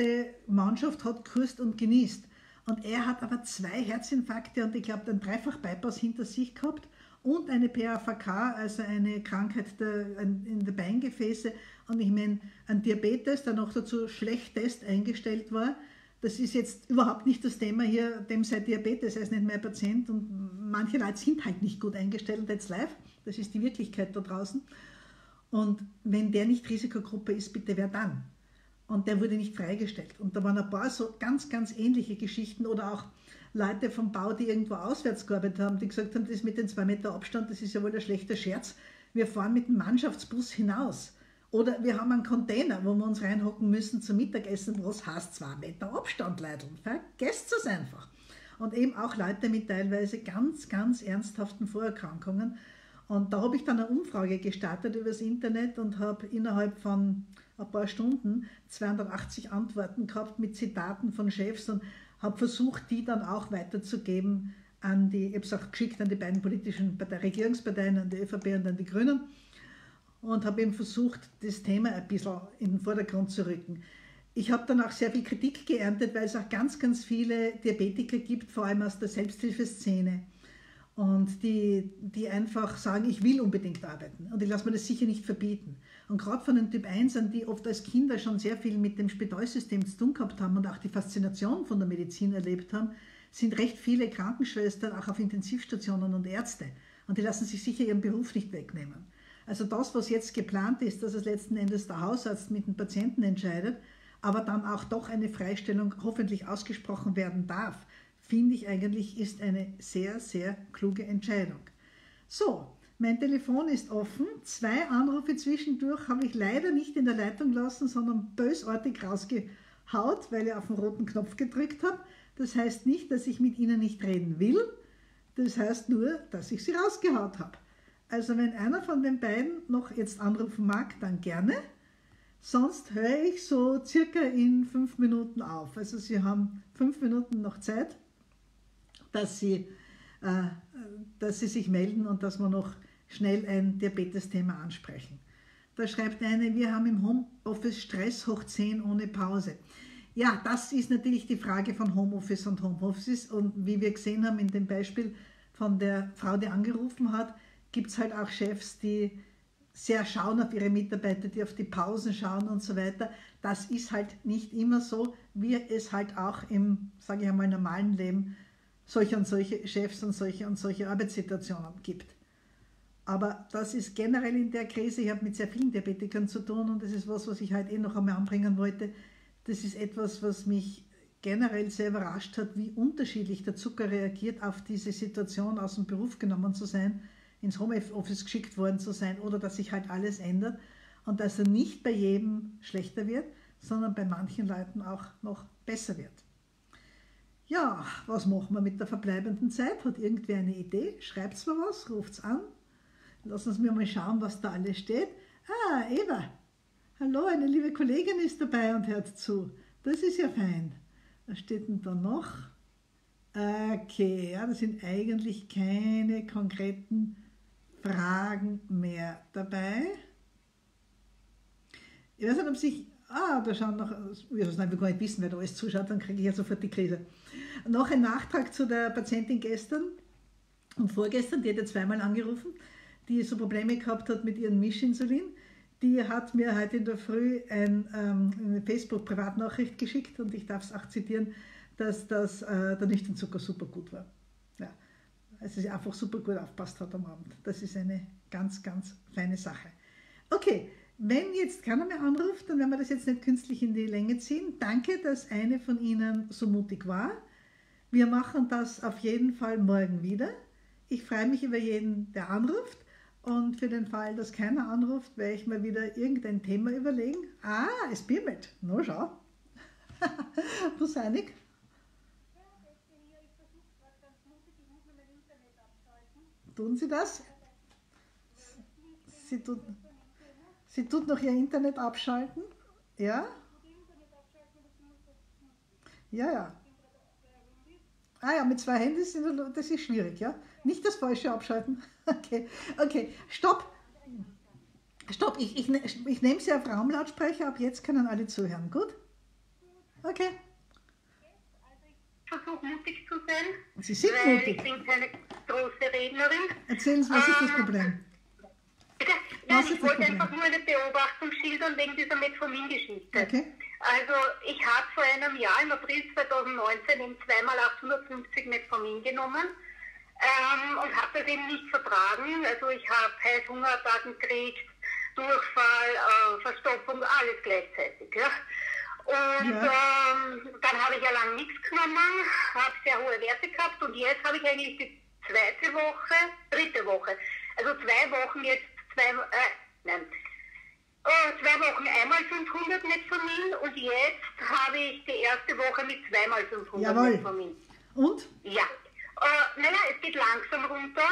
Mannschaft hat geküsst und genießt. Und er hat aber zwei Herzinfarkte und ich glaube einen Dreifach-Bypass hinter sich gehabt und eine PAVK, also eine Krankheit der, in der Beingefäße. Und ich meine, ein Diabetes, der noch dazu schlecht Test eingestellt war, das ist jetzt überhaupt nicht das Thema hier, dem sei Diabetes, er ist nicht mehr Patient und manche Leute sind halt nicht gut eingestellt, that's live, das ist die Wirklichkeit da draußen. Und wenn der nicht Risikogruppe ist, bitte wer dann? Und der wurde nicht freigestellt. Und da waren ein paar so ganz, ganz ähnliche Geschichten oder auch Leute vom Bau, die irgendwo auswärts gearbeitet haben, die gesagt haben, das mit den zwei Meter Abstand, das ist ja wohl ein schlechter Scherz. Wir fahren mit dem Mannschaftsbus hinaus. Oder wir haben einen Container, wo wir uns reinhocken müssen zum Mittagessen, was heißt zwei Meter Abstand, Leute. Vergesst es einfach. Und eben auch Leute mit teilweise ganz, ganz ernsthaften Vorerkrankungen. Und da habe ich dann eine Umfrage gestartet übers Internet und habe innerhalb von ein paar Stunden 280 Antworten gehabt mit Zitaten von Chefs und habe versucht, die dann auch weiterzugeben an die, ich habe es auch geschickt an die beiden politischen Partei, Regierungsparteien, an die ÖVP und an die Grünen und habe eben versucht, das Thema ein bisschen in den Vordergrund zu rücken. Ich habe dann auch sehr viel Kritik geerntet, weil es auch ganz, ganz viele Diabetiker gibt, vor allem aus der Selbsthilfeszene. Und die, die einfach sagen, ich will unbedingt arbeiten und ich lasse mir das sicher nicht verbieten. Und gerade von den Typ 1 die oft als Kinder schon sehr viel mit dem Spitalsystem zu tun gehabt haben und auch die Faszination von der Medizin erlebt haben, sind recht viele Krankenschwestern auch auf Intensivstationen und Ärzte. Und die lassen sich sicher ihren Beruf nicht wegnehmen. Also das, was jetzt geplant ist, dass es letzten Endes der Hausarzt mit dem Patienten entscheidet, aber dann auch doch eine Freistellung hoffentlich ausgesprochen werden darf, finde ich eigentlich ist eine sehr, sehr kluge Entscheidung. So, mein Telefon ist offen. Zwei Anrufe zwischendurch habe ich leider nicht in der Leitung lassen, sondern bösartig rausgehaut, weil ich auf den roten Knopf gedrückt habe. Das heißt nicht, dass ich mit Ihnen nicht reden will. Das heißt nur, dass ich sie rausgehaut habe. Also wenn einer von den beiden noch jetzt anrufen mag, dann gerne. Sonst höre ich so circa in fünf Minuten auf. Also Sie haben fünf Minuten noch Zeit, dass Sie, äh, dass Sie sich melden und dass wir noch schnell ein Diabetes-Thema ansprechen. Da schreibt eine, wir haben im Homeoffice Stress hoch 10 ohne Pause. Ja, das ist natürlich die Frage von Homeoffice und Homeoffice. Und wie wir gesehen haben in dem Beispiel von der Frau, die angerufen hat, gibt es halt auch Chefs, die sehr schauen auf ihre Mitarbeiter, die auf die Pausen schauen und so weiter. Das ist halt nicht immer so, wie es halt auch im, sage ich einmal, normalen Leben solche und solche Chefs und solche und solche Arbeitssituationen gibt. Aber das ist generell in der Krise, ich habe mit sehr vielen Diabetikern zu tun und das ist was, was ich heute eh noch einmal anbringen wollte. Das ist etwas, was mich generell sehr überrascht hat, wie unterschiedlich der Zucker reagiert auf diese Situation, aus dem Beruf genommen zu sein ins Homeoffice geschickt worden zu sein oder dass sich halt alles ändert und dass er nicht bei jedem schlechter wird, sondern bei manchen Leuten auch noch besser wird. Ja, was machen wir mit der verbleibenden Zeit? Hat irgendwer eine Idee? Schreibt mir was, ruft es an. Lass uns mir mal schauen, was da alles steht. Ah, Eva. Hallo, eine liebe Kollegin ist dabei und hört zu. Das ist ja fein. Was steht denn da noch? Okay, ja, das sind eigentlich keine konkreten Fragen mehr dabei. Ich weiß nicht, ob sich, ah, da schauen noch, wir gar nicht wissen, wer da alles zuschaut, dann kriege ich ja sofort die Krise. Noch ein Nachtrag zu der Patientin gestern und vorgestern, die hat ja zweimal angerufen, die so Probleme gehabt hat mit ihrem Mischinsulin. Die hat mir heute in der Früh ein, ähm, eine Facebook-Privatnachricht geschickt und ich darf es auch zitieren, dass das, äh, der Nüchternzucker super gut war also sie einfach super gut aufpasst hat am Abend. Das ist eine ganz, ganz feine Sache. Okay, wenn jetzt keiner mehr anruft, dann werden wir das jetzt nicht künstlich in die Länge ziehen. Danke, dass eine von Ihnen so mutig war. Wir machen das auf jeden Fall morgen wieder. Ich freue mich über jeden, der anruft. Und für den Fall, dass keiner anruft, werde ich mir wieder irgendein Thema überlegen. Ah, es bimmelt. Na schau. *laughs* Bosanik? Tun Sie das? Sie tut, sie tut noch ihr Internet abschalten? Ja? Ja, ja. Ah ja, mit zwei Handys, das ist schwierig, ja? Nicht das Falsche abschalten. *laughs* Okay, okay, stopp. Stopp, ich, ich, ich nehme Sie auf Raumlautsprecher, ab jetzt können alle zuhören, gut? Okay. Ich versuche mutig zu sein. Sie sind mutig. Ich bin große Rednerin. Erzählen Sie, was ist das Ähm, Problem? Bitte? Nein, ich wollte einfach nur eine Beobachtung schildern wegen dieser Metformin-Geschichte. Okay. Also ich habe vor einem Jahr im April 2019 eben zweimal 850 Metformin genommen ähm, und habe das eben nicht vertragen. Also ich habe Heißhungerattacken gekriegt, Durchfall, äh, Verstopfung, alles gleichzeitig. Ja. Und ähm, dann habe ich ja lang nichts genommen, habe sehr hohe Werte gehabt und jetzt habe ich eigentlich die zweite Woche, dritte Woche, also zwei Wochen jetzt, zwei, äh, nein, äh, zwei Wochen einmal 500 Metformin und jetzt habe ich die erste Woche mit zweimal 500 Jawohl. Metformin. Und? Ja. Äh, naja, es geht langsam runter.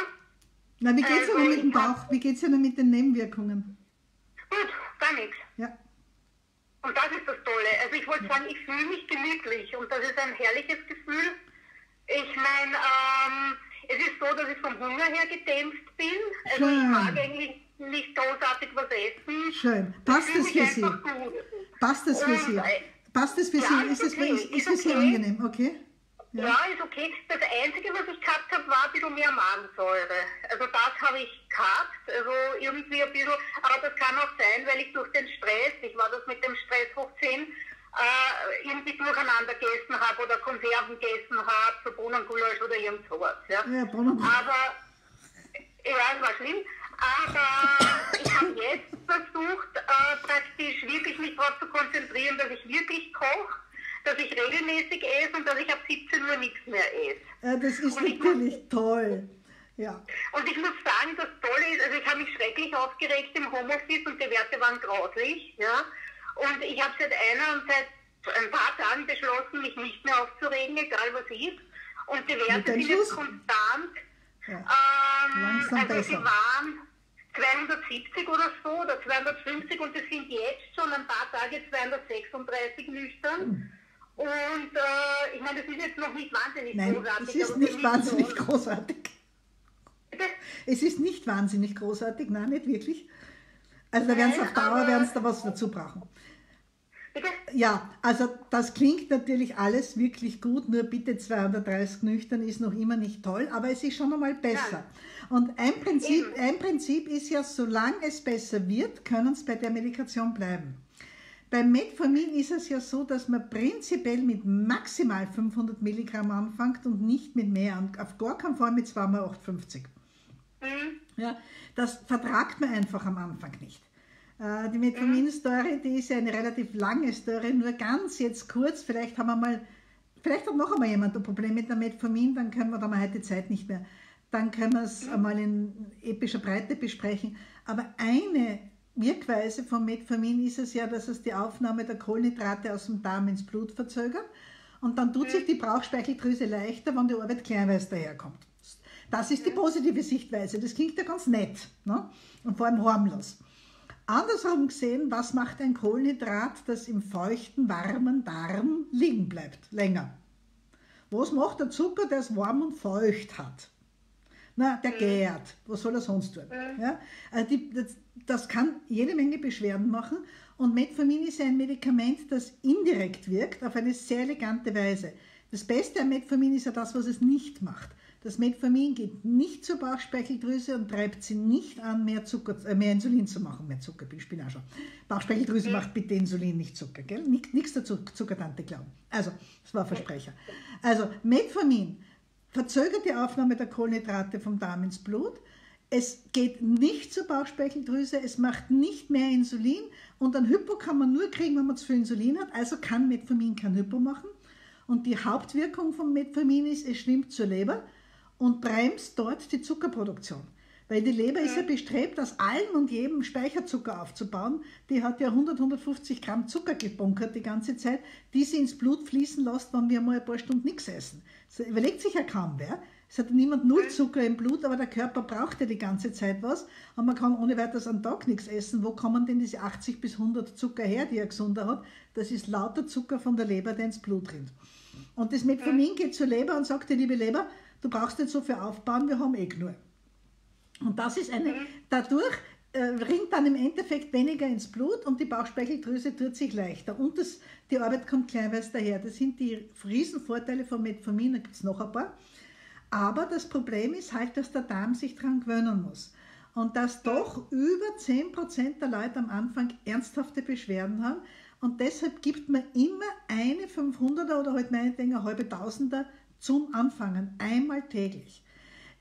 Na, wie geht's Also, Ihnen mit dem Bauch? Wie geht's Ihnen mit den Nebenwirkungen? Gut, gar nichts. Ja. Und das ist das Tolle. Also ich wollte sagen, ich fühle mich gemütlich und das ist ein herrliches Gefühl. Ich meine, ähm, es ist so, dass ich vom Hunger her gedämpft bin. Also ich Schön. mag eigentlich nicht großartig was essen. Schön. Passt Ich das fühle für Sie? gut. Passt das für Sie? Passt das für ja, Sie? ist Ist okay, ist, ist ist für Sie okay. angenehm? Okay. Ja. Ja, ist okay. Das Einzige, was ich gehabt habe, war ein bisschen mehr Magensäure. Also das habe ich gehabt. Also irgendwie ein bisschen, aber das kann auch sein, weil ich durch den Stress, ich war das mit dem Stress hoch 10, äh, irgendwie durcheinander gegessen habe oder Konserven gegessen habe, so Bohnengulasch oder irgend sowas. Ja. Ja. Aber, ich weiß, war schlimm. Aber ich habe jetzt versucht, äh, praktisch wirklich mich darauf zu konzentrieren, dass ich wirklich koche, dass ich regelmäßig esse und dass ich ab 17 Uhr nichts mehr esse. Ja, das ist natürlich toll. Ja. Und ich muss sagen, das Tolle ist, also ich habe mich schrecklich aufgeregt im Homeoffice und die Werte waren grauslich, ja. Und ich habe seit einer und seit ein paar Tagen beschlossen, mich nicht mehr aufzuregen, egal was ist. Und die Werte sind jetzt konstant. Ja. Ähm, also besser. sie waren 270 oder so oder 250 und es sind jetzt schon ein paar Tage 236 nüchtern. Hm. Und äh, ich meine, das ist jetzt noch nicht wahnsinnig Nein, großartig. es ist nicht wahnsinnig schon. großartig. Bitte? Es ist nicht wahnsinnig großartig, nein, nicht wirklich. Also da werden Sie auf Dauer aber- werden Sie da was dazu brauchen. Bitte? Ja, also das klingt natürlich alles wirklich gut, nur bitte 230 nüchtern ist noch immer nicht toll, aber es ist schon einmal besser. Und ein Prinzip, Eben. ein Prinzip ist ja, solange es besser wird, können Sie bei der Medikation bleiben. Beim Metformin ist es ja so, dass man prinzipiell mit maximal 500 Milligramm anfängt und nicht mit mehr. Auf gar keinen Fall mit 2x850. Hm? Ja, das vertragt man einfach am Anfang nicht. Äh, Die Metforminstory, die ist ja eine relativ lange Story, nur ganz jetzt kurz, vielleicht haben wir mal, vielleicht hat noch einmal jemand ein Problem mit der Metformin, dann können wir da mal heute Zeit nicht mehr, dann können wir es einmal in epischer Breite besprechen. Aber eine Wirkweise von Metformin ist es ja, dass es die Aufnahme der Kohlenhydrate aus dem Darm ins Blut verzögert und dann tut sich die Bauchspeicheldrüse leichter, wenn die Arbeit kleinweiß daherkommt. Das ist die positive Sichtweise. Das klingt ja ganz nett ne? und vor allem harmlos. Andersrum gesehen, was macht ein Kohlenhydrat, das im feuchten, warmen Darm liegen bleibt, länger? Was macht der Zucker, der es warm und feucht hat? Na, der gärt. Was soll er sonst tun? Ja? Also die, das, das kann jede Menge Beschwerden machen. Und Metformin ist ein Medikament, das indirekt wirkt, auf eine sehr elegante Weise. Das Beste am Metformin ist ja das, was es nicht macht. Das Metformin geht nicht zur Bauchspeicheldrüse und treibt sie nicht an, mehr, Zucker, äh, mehr Insulin zu machen. Mehr Zucker, ich bin auch schon. Bauchspeicheldrüse macht bitte Insulin, nicht Zucker. Gell? Nichts dazu, Zuckertante glauben. Also, das war Versprecher. Also, Metformin verzögert die Aufnahme der Kohlenhydrate vom Darm ins Blut. Es geht nicht zur Bauchspeicheldrüse, es macht nicht mehr Insulin und ein Hypo kann man nur kriegen, wenn man zu viel Insulin hat. Also kann Metformin kein Hypo machen. Und die Hauptwirkung von Metformin ist, es schwimmt zur Leber und bremst dort die Zuckerproduktion. Weil die Leber ist ja bestrebt, aus allem und jedem Speicherzucker aufzubauen. Die hat ja 100, 150 Gramm Zucker gebunkert die ganze Zeit, die sie ins Blut fließen lässt, wenn wir mal ein paar Stunden nichts essen. Das überlegt sich ja kaum wer. Es hat niemand null Zucker im Blut, aber der Körper braucht ja die ganze Zeit was. Und man kann ohne weiteres am Tag nichts essen. Wo kommen denn diese 80 bis 100 Zucker her, die er gesunder hat? Das ist lauter Zucker von der Leber, der ins Blut rinnt. Und das Metformin geht zur Leber und sagt dir, liebe Leber, du brauchst nicht so viel aufbauen, wir haben eh genug. Und das ist eine, dadurch äh, ringt dann im Endeffekt weniger ins Blut und die Bauchspeicheldrüse tut sich leichter. Und das, die Arbeit kommt kleinweise daher. Das sind die Riesenvorteile von Metformin, da gibt es noch ein paar. Aber das Problem ist halt, dass der Darm sich daran gewöhnen muss. Und dass doch über 10% der Leute am Anfang ernsthafte Beschwerden haben. Und deshalb gibt man immer eine 500er oder halt meinetwegen eine halbe Tausender zum Anfangen, einmal täglich.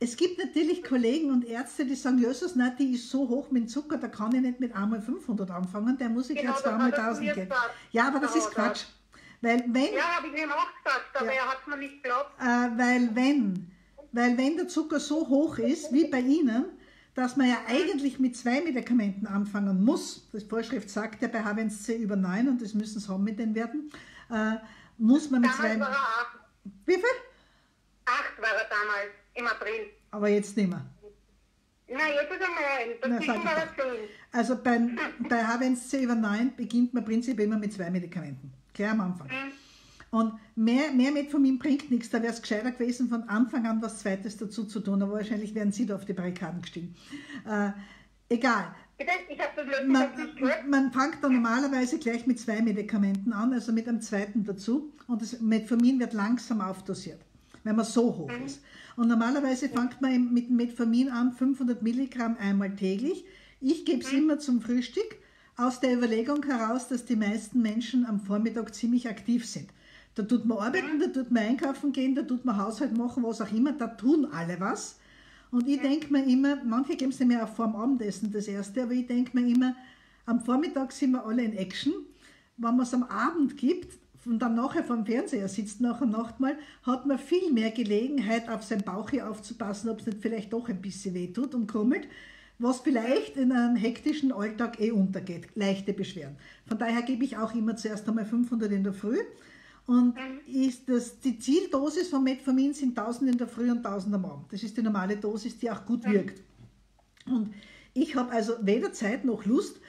Es gibt natürlich Kollegen und Ärzte, die sagen, Jesus, nein, die ist so hoch mit Zucker, da kann ich nicht mit einmal 500 anfangen, der muss ich Genau, gleich zweimal hat er 1000 mir geben. Ja, aber das Genau ist Quatsch. Weil wenn, Ja, habe ich ihm auch gesagt, aber Ja. er hat mir nicht geglaubt. äh, weil wenn, weil wenn der Zucker so hoch ist wie bei Ihnen, dass man ja eigentlich mit zwei Medikamenten anfangen muss, das Vorschrift sagt ja bei HbA1c über 9 und das müssen Sie haben mit den Werten, äh, muss man mit Damals zwei... Wie viel? War er damals, im April. Aber jetzt nicht mehr. Na, jetzt ist er. Na, Dazwischen war er zehn. Also *laughs* bei, bei HbA1c über 9 beginnt man prinzipiell immer mit zwei Medikamenten. Gleich am Anfang. Und mehr, mehr Metformin bringt nichts. Da wäre es gescheiter gewesen, von Anfang an was Zweites dazu zu tun. Aber wahrscheinlich wären Sie da auf die Barrikaden gestiegen. Äh, egal. Bitte, ich habe das letzte Mal nicht gehört. Man, man fängt da normalerweise gleich mit zwei Medikamenten an, also mit einem zweiten dazu. Und das Metformin wird langsam aufdosiert, wenn man so hoch ist. Und normalerweise fängt man mit Metformin an, 500 Milligramm einmal täglich. Ich gebe es immer zum Frühstück, aus der Überlegung heraus, dass die meisten Menschen am Vormittag ziemlich aktiv sind. Da tut man arbeiten, da tut man einkaufen gehen, da tut man Haushalt machen, was auch immer, da tun alle was. Und ich denke mir immer, manche geben es mir auch vor dem Abendessen das erste, aber ich denke mir immer, am Vormittag sind wir alle in Action. Wenn man es am Abend gibt und dann nachher vor dem Fernseher sitzt, nach der Nacht mal, hat man viel mehr Gelegenheit, auf sein Bauch hier aufzupassen, ob es nicht vielleicht doch ein bisschen wehtut und krummelt, was vielleicht in einem hektischen Alltag eh untergeht. Leichte Beschwerden. Von daher gebe ich auch immer zuerst einmal 500 in der Früh. Und ist das, die Zieldosis von Metformin sind 1000 in der Früh und 1000 am Abend. Das ist die normale Dosis, die auch gut wirkt. Und ich habe also weder Zeit noch Lust,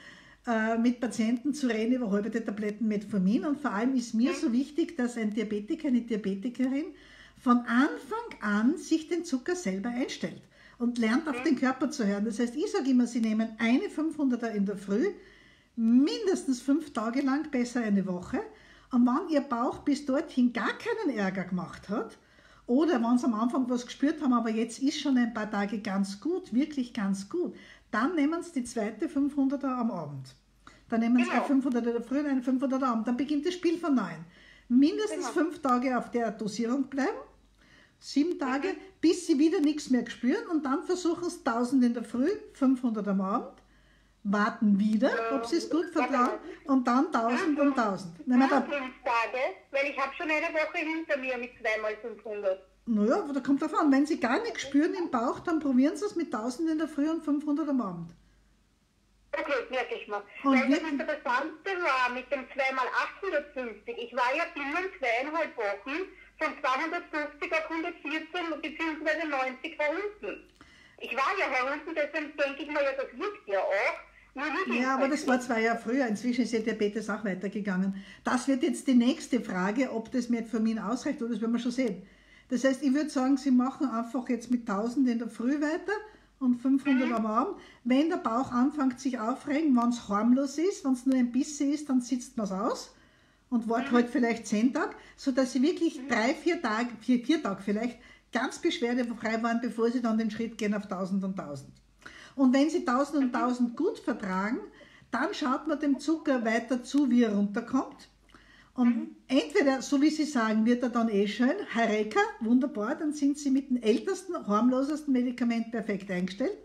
äh, mit Patienten zu reden über halbe Tabletten Metformin. Und vor allem ist mir so wichtig, dass ein Diabetiker, eine Diabetikerin von Anfang an sich den Zucker selber einstellt und lernt auf den Körper zu hören. Das heißt, ich sage immer, sie nehmen eine 500er in der Früh, mindestens fünf Tage lang, besser eine Woche. Und wenn Ihr Bauch bis dorthin gar keinen Ärger gemacht hat, oder wenn Sie am Anfang was gespürt haben, aber jetzt ist schon ein paar Tage ganz gut, wirklich ganz gut, dann nehmen Sie die zweite 500er am Abend. Dann nehmen Sie Genau. eine 500er in der Früh und eine 500er am Abend. Dann beginnt das Spiel von neuem. Mindestens Genau. fünf Tage auf der Dosierung bleiben, sieben Tage, bis Sie wieder nichts mehr spüren und dann versuchen Sie 1000 in der Früh, 500 am Abend, warten wieder, ob Sie es gut vertrauen und dann 1000 und 1000. Nehmen wir Ja, da fünf Tage, weil ich habe schon eine Woche hinter mir mit zweimal 500. Naja, da kommt drauf an. Wenn Sie gar nichts spüren im Bauch, dann probieren Sie es mit 1000 in der Früh und 500 am Abend. Okay, merke ich mal. Und Weil das Interessante war mit dem 2x850, ich war ja binnen zweieinhalb Wochen von 250 auf 114 bzw. 90 herunten. Ich war ja herunten, deswegen denke ich mir ja, das wirkt ja auch. Ja, aber das war zwei Jahre früher. Inzwischen ist ja Diabetes auch weitergegangen. Das wird jetzt die nächste Frage, ob das Metformin ausreicht, oder das werden wir schon sehen. Das heißt, ich würde sagen, Sie machen einfach jetzt mit 1000 in der Früh weiter und 500 am Abend. Wenn der Bauch anfängt sich aufregen, wenn es harmlos ist, wenn es nur ein bisschen ist, dann sitzt man es aus und wartet halt vielleicht 10 Tage, sodass Sie wirklich drei, vier Tage, vier, vier Tage vielleicht ganz beschwerdefrei waren, bevor Sie dann den Schritt gehen auf 1000 und 1000. Und wenn Sie 1000 und 1000 gut vertragen, dann schaut man dem Zucker weiter zu, wie er runterkommt. Und entweder, so wie Sie sagen, wird er dann eh schön, Heureka, wunderbar, dann sind Sie mit dem ältesten, harmlosesten Medikament perfekt eingestellt.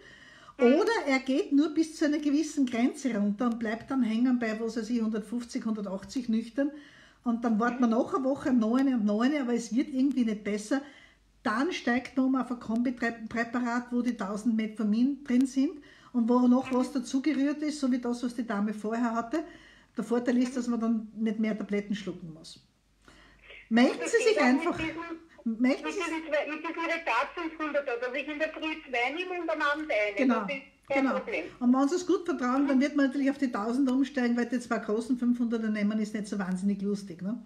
Oder er geht nur bis zu einer gewissen Grenze runter und bleibt dann hängen bei, was weiß ich, 150, 180 nüchtern. Und dann wartet man noch eine Woche, noch eine und noch eine, aber es wird irgendwie nicht besser. Dann steigt man um auf ein Kombipräparat, wo die 1000 Metformin drin sind und wo noch was dazugerührt ist, so wie das, was die Dame vorher hatte. Der Vorteil ist, dass man dann nicht mehr Tabletten schlucken muss. Melden Sie sich einfach. Möchten Sie mit diesem Retard 500, dass ich in der Früh zwei nehme und am Abend eine. Genau. Genau. Problem. Und wenn Sie es gut vertrauen, dann wird man natürlich auf die 1000 umsteigen, weil die zwei großen 500er nehmen ist nicht so wahnsinnig lustig. Ne?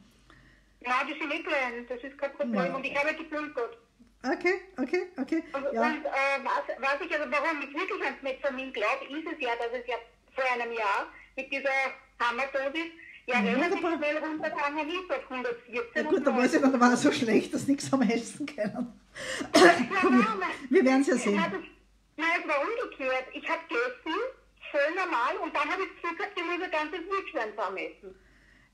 Nein, die sind nicht klein, das ist kein Problem. Ja. Und ich habe geblutet. Okay, okay, okay. Und, ja. und äh, was, was ich also, warum ich wirklich ans Metformin glaube, ist es ja, dass es ja vor einem Jahr mit dieser Hammerdosis ja, relativ schnell runtergegangen ist auf 114. Ja gut, da weiß ich noch, da war so schlecht, dass nichts am essen können. *laughs* wir werden es ja sehen. Nein, es war umgekehrt. Ich habe gegessen, voll normal, und dann habe ich Zucker, Gemüse, ganzes Wildschwein am Essen.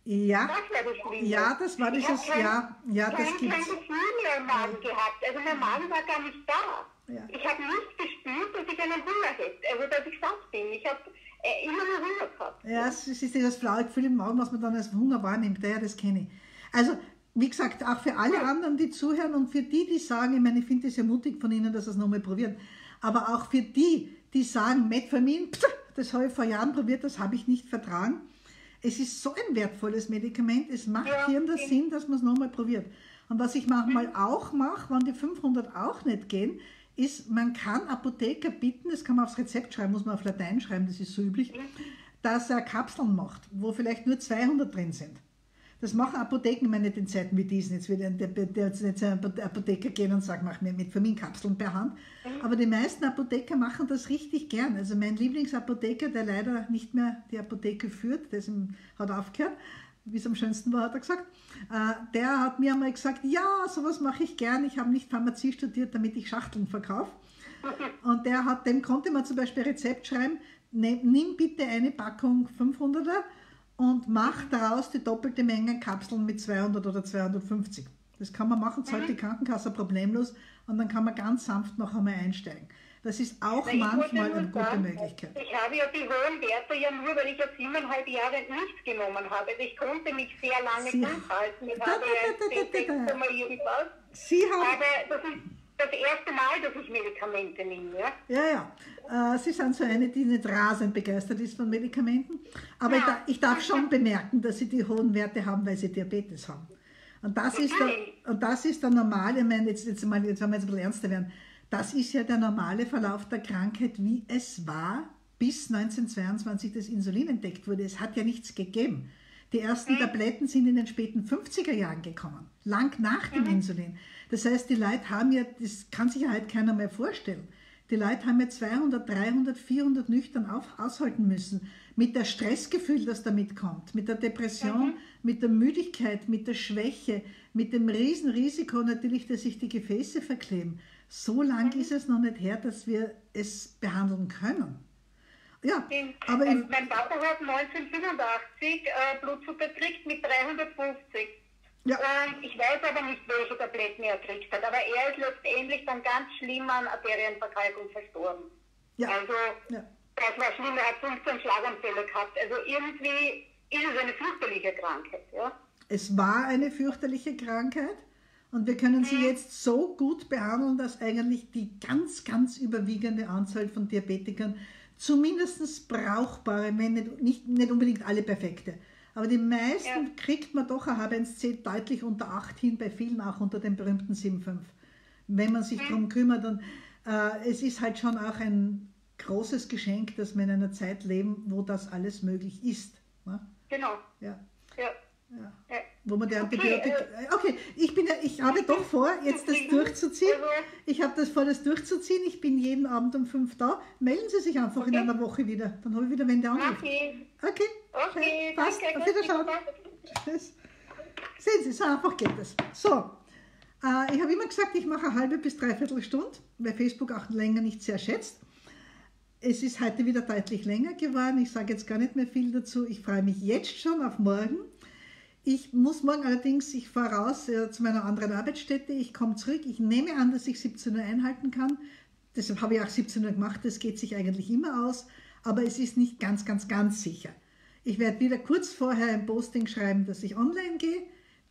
Ja, das war das Schlimme. Ja, das war dieses, kein, ja, ja, das gibt's. kein Gefühl mehr im Magen gehabt. Also mein Magen war gar nicht da. Ja. Ich habe nicht gespürt, dass ich einen Hunger hätte, also dass ich satt bin. Ich habe äh, immer nur Hunger gehabt. Ja, es ist das flaue Gefühl im Magen, was man dann als Hunger wahrnimmt. Ja, das kenne ich. Also, wie gesagt, auch für alle anderen, die zuhören und für die, die sagen, ich meine, ich finde es ja mutig von Ihnen, dass Sie es nochmal probieren, aber auch für die, die sagen, Metformin, das habe ich vor Jahren probiert, das habe ich nicht vertragen es ist so ein wertvolles Medikament, es macht ja, hier den Sinn, dass man es nochmal probiert. Und was ich manchmal auch mache, wenn die 500 auch nicht gehen, ist, man kann Apotheker bitten, das kann man aufs Rezept schreiben, muss man auf Latein schreiben, das ist so üblich, dass er Kapseln macht, wo vielleicht nur 200 drin sind. Das machen Apotheken, ich meine nicht in Zeiten wie diesen. Jetzt wird der, der, der, der Apotheker gehen und sagen, mach mir Metforminkapseln per Hand. Mhm. Aber die meisten Apotheker machen das richtig gern. Also mein Lieblingsapotheker, der leider nicht mehr die Apotheke führt, der hat aufgehört, wie es am schönsten war, hat er gesagt, äh, der hat mir einmal gesagt, ja, sowas mache ich gern. Ich habe nicht Pharmazie studiert, damit ich Schachteln verkaufe. Und der hat, dem konnte man zum Beispiel Rezept schreiben, nimm bitte eine Packung 500er und macht daraus die doppelte Menge Kapseln mit 200 oder 250. Das kann man machen, zahlt mhm. die Krankenkasse problemlos und dann kann man ganz sanft noch einmal einsteigen. Das ist auch Na, manchmal eine gute sagen, Möglichkeit. Ich habe ja die hohen Werte ja nur, weil ich ja siebeneinhalb Jahre nichts genommen habe. Also ich konnte mich sehr lange Sie, gut halten. Ich da, habe ja 6, irgendwas. Sie haben, Aber das ist das erste Mal, dass ich Medikamente nehme. Ja, ja. ja. Äh, Sie sind so eine, die nicht rasend begeistert ist von Medikamenten. Aber ja. ich, ich, darf schon bemerken, dass Sie die hohen Werte haben, weil Sie Diabetes haben. Und das, ist der, und das ist der normale, ich meine, jetzt, jetzt, mal, jetzt werden wir jetzt ein bisschen ernster werden, das ist ja der normale Verlauf der Krankheit, wie es war, bis 1922 das Insulin entdeckt wurde. Es hat ja nichts gegeben. Die ersten mhm. Tabletten sind in den späten 50er Jahren gekommen, lang nach dem mhm. Insulin. Das heißt, die Leute haben ja, das kann sich ja halt keiner mehr vorstellen. Die Leute haben ja 200, 300, 400 nüchtern auf, aushalten müssen. Mit der Stressgefühl, das damit kommt, mit der Depression, mhm. mit der Müdigkeit, mit der Schwäche, mit dem Riesenrisiko natürlich, dass sich die Gefäße verkleben. So lang mhm. ist es noch nicht her, dass wir es behandeln können. Ja, aber mein, mein Vater hat 1985 äh, Blutzucker gekriegt mit 350. Ja. Ich weiß aber nicht, welche Tabletten er gekriegt hat, aber er ist letztendlich dann ganz schlimm an Arterienverkalkung verstorben. Ja. Also, ja. das war schlimm, er hat 15 Schlaganfälle gehabt. Also irgendwie ist es eine fürchterliche Krankheit. Ja? Es war eine fürchterliche Krankheit und wir können sie mhm. jetzt so gut behandeln, dass eigentlich die ganz, ganz überwiegende Anzahl von Diabetikern zumindest brauchbare, wenn nicht, nicht, nicht unbedingt alle perfekte, aber die meisten ja. kriegt man doch ein H1C deutlich unter 8 hin, bei vielen auch unter dem berühmten 7,5. Wenn man sich mhm. darum kümmert. Und äh, es ist halt schon auch ein großes Geschenk, dass wir in einer Zeit leben, wo das alles möglich ist. Ne? Genau. Ja. ja. Ja. Wo man die Antibiotika. Okay, äh, okay, ich, bin ja, ich habe doch *laughs* vor, jetzt das durchzuziehen. Also- ich habe das vor, das durchzuziehen. Ich bin jeden Abend um fünf da. Melden Sie sich einfach okay. in einer Woche wieder. Dann habe ich wieder, wenn der anruft. Okay. Okay. Okay. Passt. Danke, Auf Wiederschauen. Tschüss. Sehen Sie, so einfach geht es. So. Äh, ich habe immer gesagt, ich mache eine halbe bis dreiviertel Stunde, weil Facebook auch länger nicht sehr schätzt. Es ist heute wieder deutlich länger geworden. Ich sage jetzt gar nicht mehr viel dazu. Ich freue mich jetzt schon auf morgen. Ich muss morgen allerdings, ich fahre raus äh, zu meiner anderen Arbeitsstätte, ich komme zurück, ich nehme an, dass ich 17 Uhr einhalten kann. Deshalb habe ich auch 17 Uhr gemacht, das geht sich eigentlich immer aus, aber es ist nicht ganz, ganz, ganz sicher. Ich werde wieder kurz vorher ein Posting schreiben, dass ich online gehe.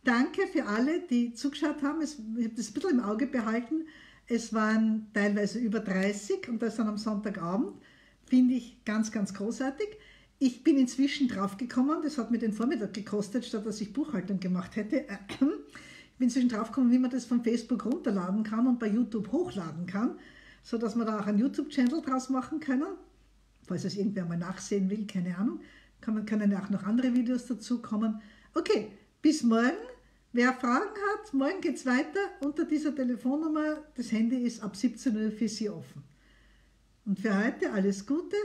danke für alle, die zugeschaut haben. Ich habe das ein bisschen im Auge behalten. Es waren teilweise über 30 und das dann am Sonntagabend. Finde ich ganz, ganz großartig. Ich bin inzwischen draufgekommen, das hat mir den Vormittag gekostet, statt dass ich Buchhaltung gemacht hätte. *clears throat* Ich bin inzwischen draufgekommen, wie man das von Facebook runterladen kann und bei YouTube hochladen kann, sodass wir da auch einen YouTube-Channel draus machen können. Falls es irgendwer mal nachsehen will, keine Ahnung, kann, können auch noch andere Videos dazu kommen. Okay, bis morgen. Wer Fragen hat, morgen geht es weiter unter dieser Telefonnummer. Das Handy ist ab 17 Uhr für Sie offen. Und für heute alles Gute.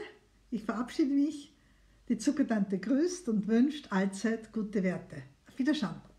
Ich verabschiede mich. Die Zuckertante grüßt und wünscht allzeit gute Werte. Auf Wiederschauen.